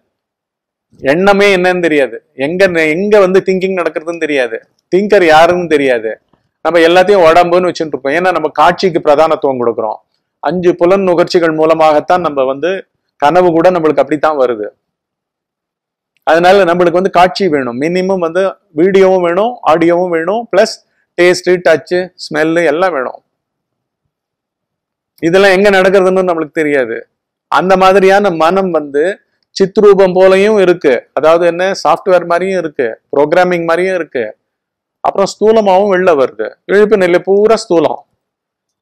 Speaker 1: எண்ணமே என்னன்னு தெரியாது. எங்க எங்க வந்து திங்கிங் நடக்கிறதுன்னு தெரியாது. திங்கர் யாருன்னு தெரியாது. நம்ம எல்லாத்தையும் உடம்புன்னு வச்சுட்டு இருக்கோம். ஏன்னா நம்ம காட்சிக்கு பிரதானத்துவம் கொடுக்குறோம். அஞ்சு புலன் நுகர்ச்சிகள் மூலமாகத்தான் நம்ம வந்து கனவு கூட நம்மளுக்கு அப்படித்தான் வருது. அதனால நம்மளுக்கு வந்து காட்சி வேணும். மினிமம் வந்து வீடியோவும் வேணும் ஆடியோவும் வேணும் பிளஸ் டேஸ்ட் டச்சு ஸ்மெல்லு எல்லாம் வேணும். இதெல்லாம் எங்க நடக்கிறதுன்னு நம்மளுக்கு தெரியாது. அந்த மாதிரியான மனம் வந்து சித்ரூபம் போலையும் இருக்கு. அதாவது என்ன? சாஃப்ட்வேர் மாதிரியும் இருக்கு. ப்ரோக்ராமிங் மாதிரியும் இருக்கு. அப்புறம் ஸ்தூலமாவும் வெளில வருது. இழுப்பு நிலை பூரா ஸ்தூலம்.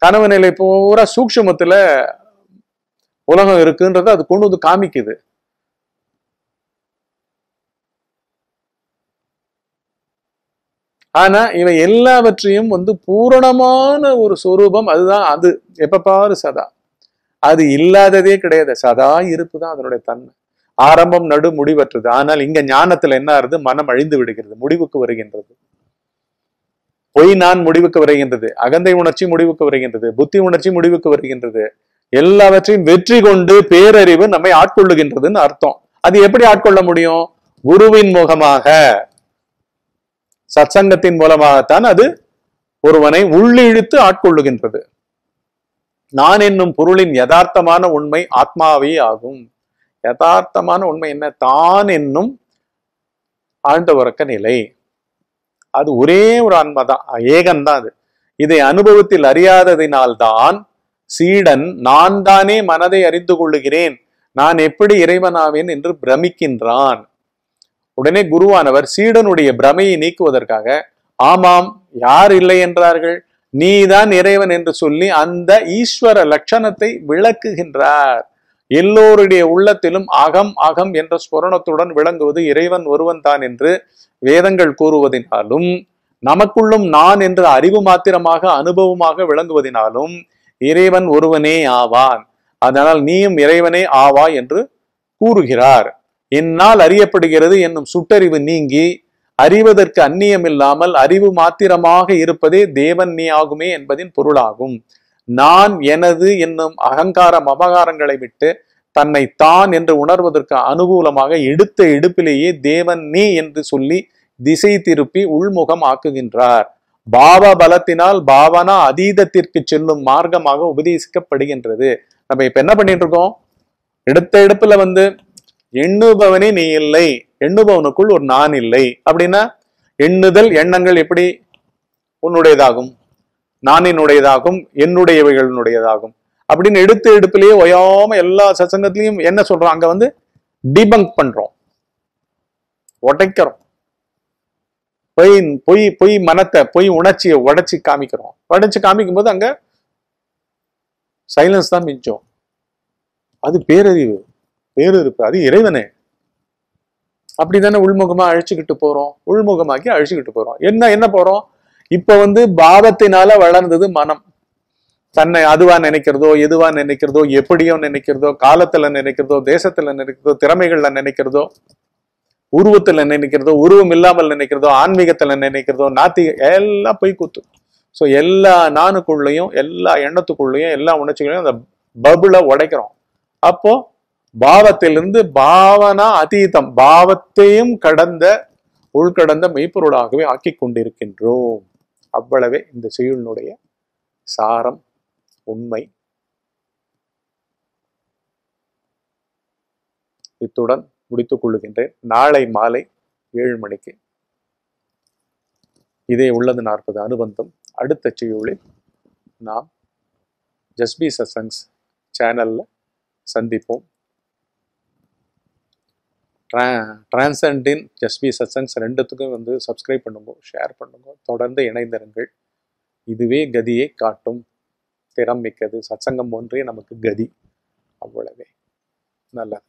Speaker 1: கனவு நிலை பூரா சூக்ஷமத்துல உலகம் இருக்குன்றத அது கொண்டு வந்து காமிக்குது. ஆனா இவை எல்லாவற்றையும் வந்து பூரணமான ஒரு சொரூபம் அதுதான் அது. எப்ப பாரு சதா. அது இல்லாததே கிடையாது. சதா இருப்பு தான் அதனுடைய தன்மை. ஆரம்பம் நடு முடிவற்றது. ஆனால் இங்க ஞானத்துல என்ன ஆறுது? மனம் அழிந்து விடுகிறது. முடிவுக்கு வருகின்றது. பொய் நான் முடிவுக்கு வருகின்றது. அகந்தை உணர்ச்சி முடிவுக்கு வருகின்றது. புத்தி உணர்ச்சி முடிவுக்கு வருகின்றது. எல்லாவற்றையும் வெற்றி கொண்டு பேரறிவு நம்மை ஆட்கொள்ளுகின்றதுன்னு அர்த்தம். அது எப்படி ஆட்கொள்ள முடியும்? குருவின் முகமாக. சத்சங்கத்தின் மூலமாகத்தான் அது ஒருவனை உள்ளிழுத்து ஆட்கொள்ளுகின்றது. நான் என்னும் பொருளின் யதார்த்தமான உண்மை ஆத்மாவே ஆகும். யதார்த்தமான உண்மை என்ன? தான் என்னும் ஆழ்ந்த உறக்க நிலை. அது ஒரே ஒரு ஆன்மா தான் ஏகன் தான் அது. இதை அனுபவத்தில் அறியாததினால்தான் சீடன் நான் தானே மனதை அறிந்து கொள்ளுகிறேன். நான் எப்படி இறைவனாவேன் என்று பிரமிக்கின்றான். உடனே குருவானவர் சீடனுடைய பிரமையை நீக்குவதற்காக ஆமாம் யார் இல்லை என்றார்கள்? நீதான் இறைவன் என்று சொல்லி அந்த ஈஸ்வர லட்சணத்தை விளக்குகின்றார். எல்லோருடைய உள்ளத்திலும் அகம் அகம் என்ற ஸ்புரணத்துடன் விளங்குவது இறைவன் ஒருவன் தான் என்று வேதங்கள் கூறுவதினாலும் நமக்குள்ளும் நான் என்ற அறிவு மாத்திரமாக அனுபவமாக விளங்குவதினாலும் இறைவன் ஒருவனே ஆவான். அதனால் நீயும் இறைவனே ஆவா என்று கூறுகிறார். என்னால் அறியப்படுகிறது என்னும் சுட்டறிவு நீங்கி அறிவதற்கு அந்நியமில்லாமல் அறிவு மாத்திரமாக இருப்பதே தேவன் நீ ஆகுமே என்பதின் பொருளாகும். நான் எனது என்னும் அகங்காரம் அபகாரங்களை விட்டு தன்னை தான் என்று உணர்வதற்கு அனுகூலமாக எடுத்த எடுப்பிலேயே தேவன் நீ என்று சொல்லி திசை திருப்பி உள்முகம் ஆக்குகின்றார். பாவ பலத்தினால் பாவனா அதீதத்திற்கு செல்லும் மார்க்கமாக உபதேசிக்கப்படுகின்றது. நம்ம இப்ப என்ன பண்ணிட்டு இருக்கோம் எடுத்த எடுப்புல வந்து எண்ணுபவனே நீ இல்லை எண்ணுபவனுக்குள் ஒரு நான் இல்லை. அப்படின்னா எண்ணுதல் எண்ணங்கள் எப்படி? உன்னுடையதாகும் நானினுடையதாகும் என்னுடையவைகளினுடையதாகும். அப்படின்னு எடுத்த எடுப்பிலேயே ஒயாம எல்லா சசங்கத்திலையும் என்ன சொல்றோம்? அங்க வந்து டிபங்க் பண்றோம். உடைக்கிறோம். பொய் பொய் பொய் மனத்தை பொய் உணர்ச்சியை உடைச்சு காமிக்கிறோம். உடைச்சு காமிக்கும் போது அங்க சைலன்ஸ் தான் மிஞ்சம். அது பேரறிவு பேரறிவு அது இறைவனே. அப்படிதானே உள்முகமா அழிச்சுக்கிட்டு போறோம்? உள்முகமாக்கி அழிச்சுக்கிட்டு போறோம். என்ன என்ன போறோம்? இப்ப வந்து பாவத்தினால வளர்ந்தது மனம். தன்னை அதுவா நினைக்கிறதோ எதுவா நினைக்கிறதோ எப்படியோ நினைக்கிறதோ காலத்துல நினைக்கிறதோ தேசத்துல நினைக்கிறதோ திறமைகள்ல நினைக்கிறதோ உருவத்துல நினைக்கிறதோ உருவம் இல்லாமல் நினைக்கிறதோ ஆன்மீகத்துல நினைக்கிறதோ நாத்திக எல்லாம் போய் கூத்து. ஸோ எல்லா நானுக்குள்ளேயும் எல்லா எண்ணத்துக்குள்ளேயும் எல்லா உணர்ச்சிகளையும் அந்த பபுளை உடைக்கிறோம். அப்போ பாவத்திலிருந்து பாவனா அதீதம் பாவத்தையும் கடந்த உள்கடந்த மெய்ப்பொருளாகவே ஆக்கி கொண்டிருக்கின்றோம். அவ்வளவே இந்த செய்யுளினுடைய சாரம் உண்மை. இத்துடன் முடித்துக் கொள்ளுகின்றேன். நாளை மாலை ஏழு மணிக்கு. இதே உள்ளது நாற்பது அனுபந்தம். அடுத்த செய்யுளில் நாம் ஜஸ்பி சசங்ஸ் சேனலில் சந்திப்போம். ட்ரா டிரான்சண்டின் ஜஸ்பி சத்சங்ஸ் ரெண்டுத்துக்கும் வந்து சப்ஸ்கிரைப் பண்ணுங்க ஷேர் பண்ணுங்க. தொடர்ந்து இணைந்திருங்கள். இதுவே கதியை காட்டும் திறம் மிக்கது. சத்சங்கம் ஒன்றே நமக்கு கதி. அவ்வளவே. நல்லது.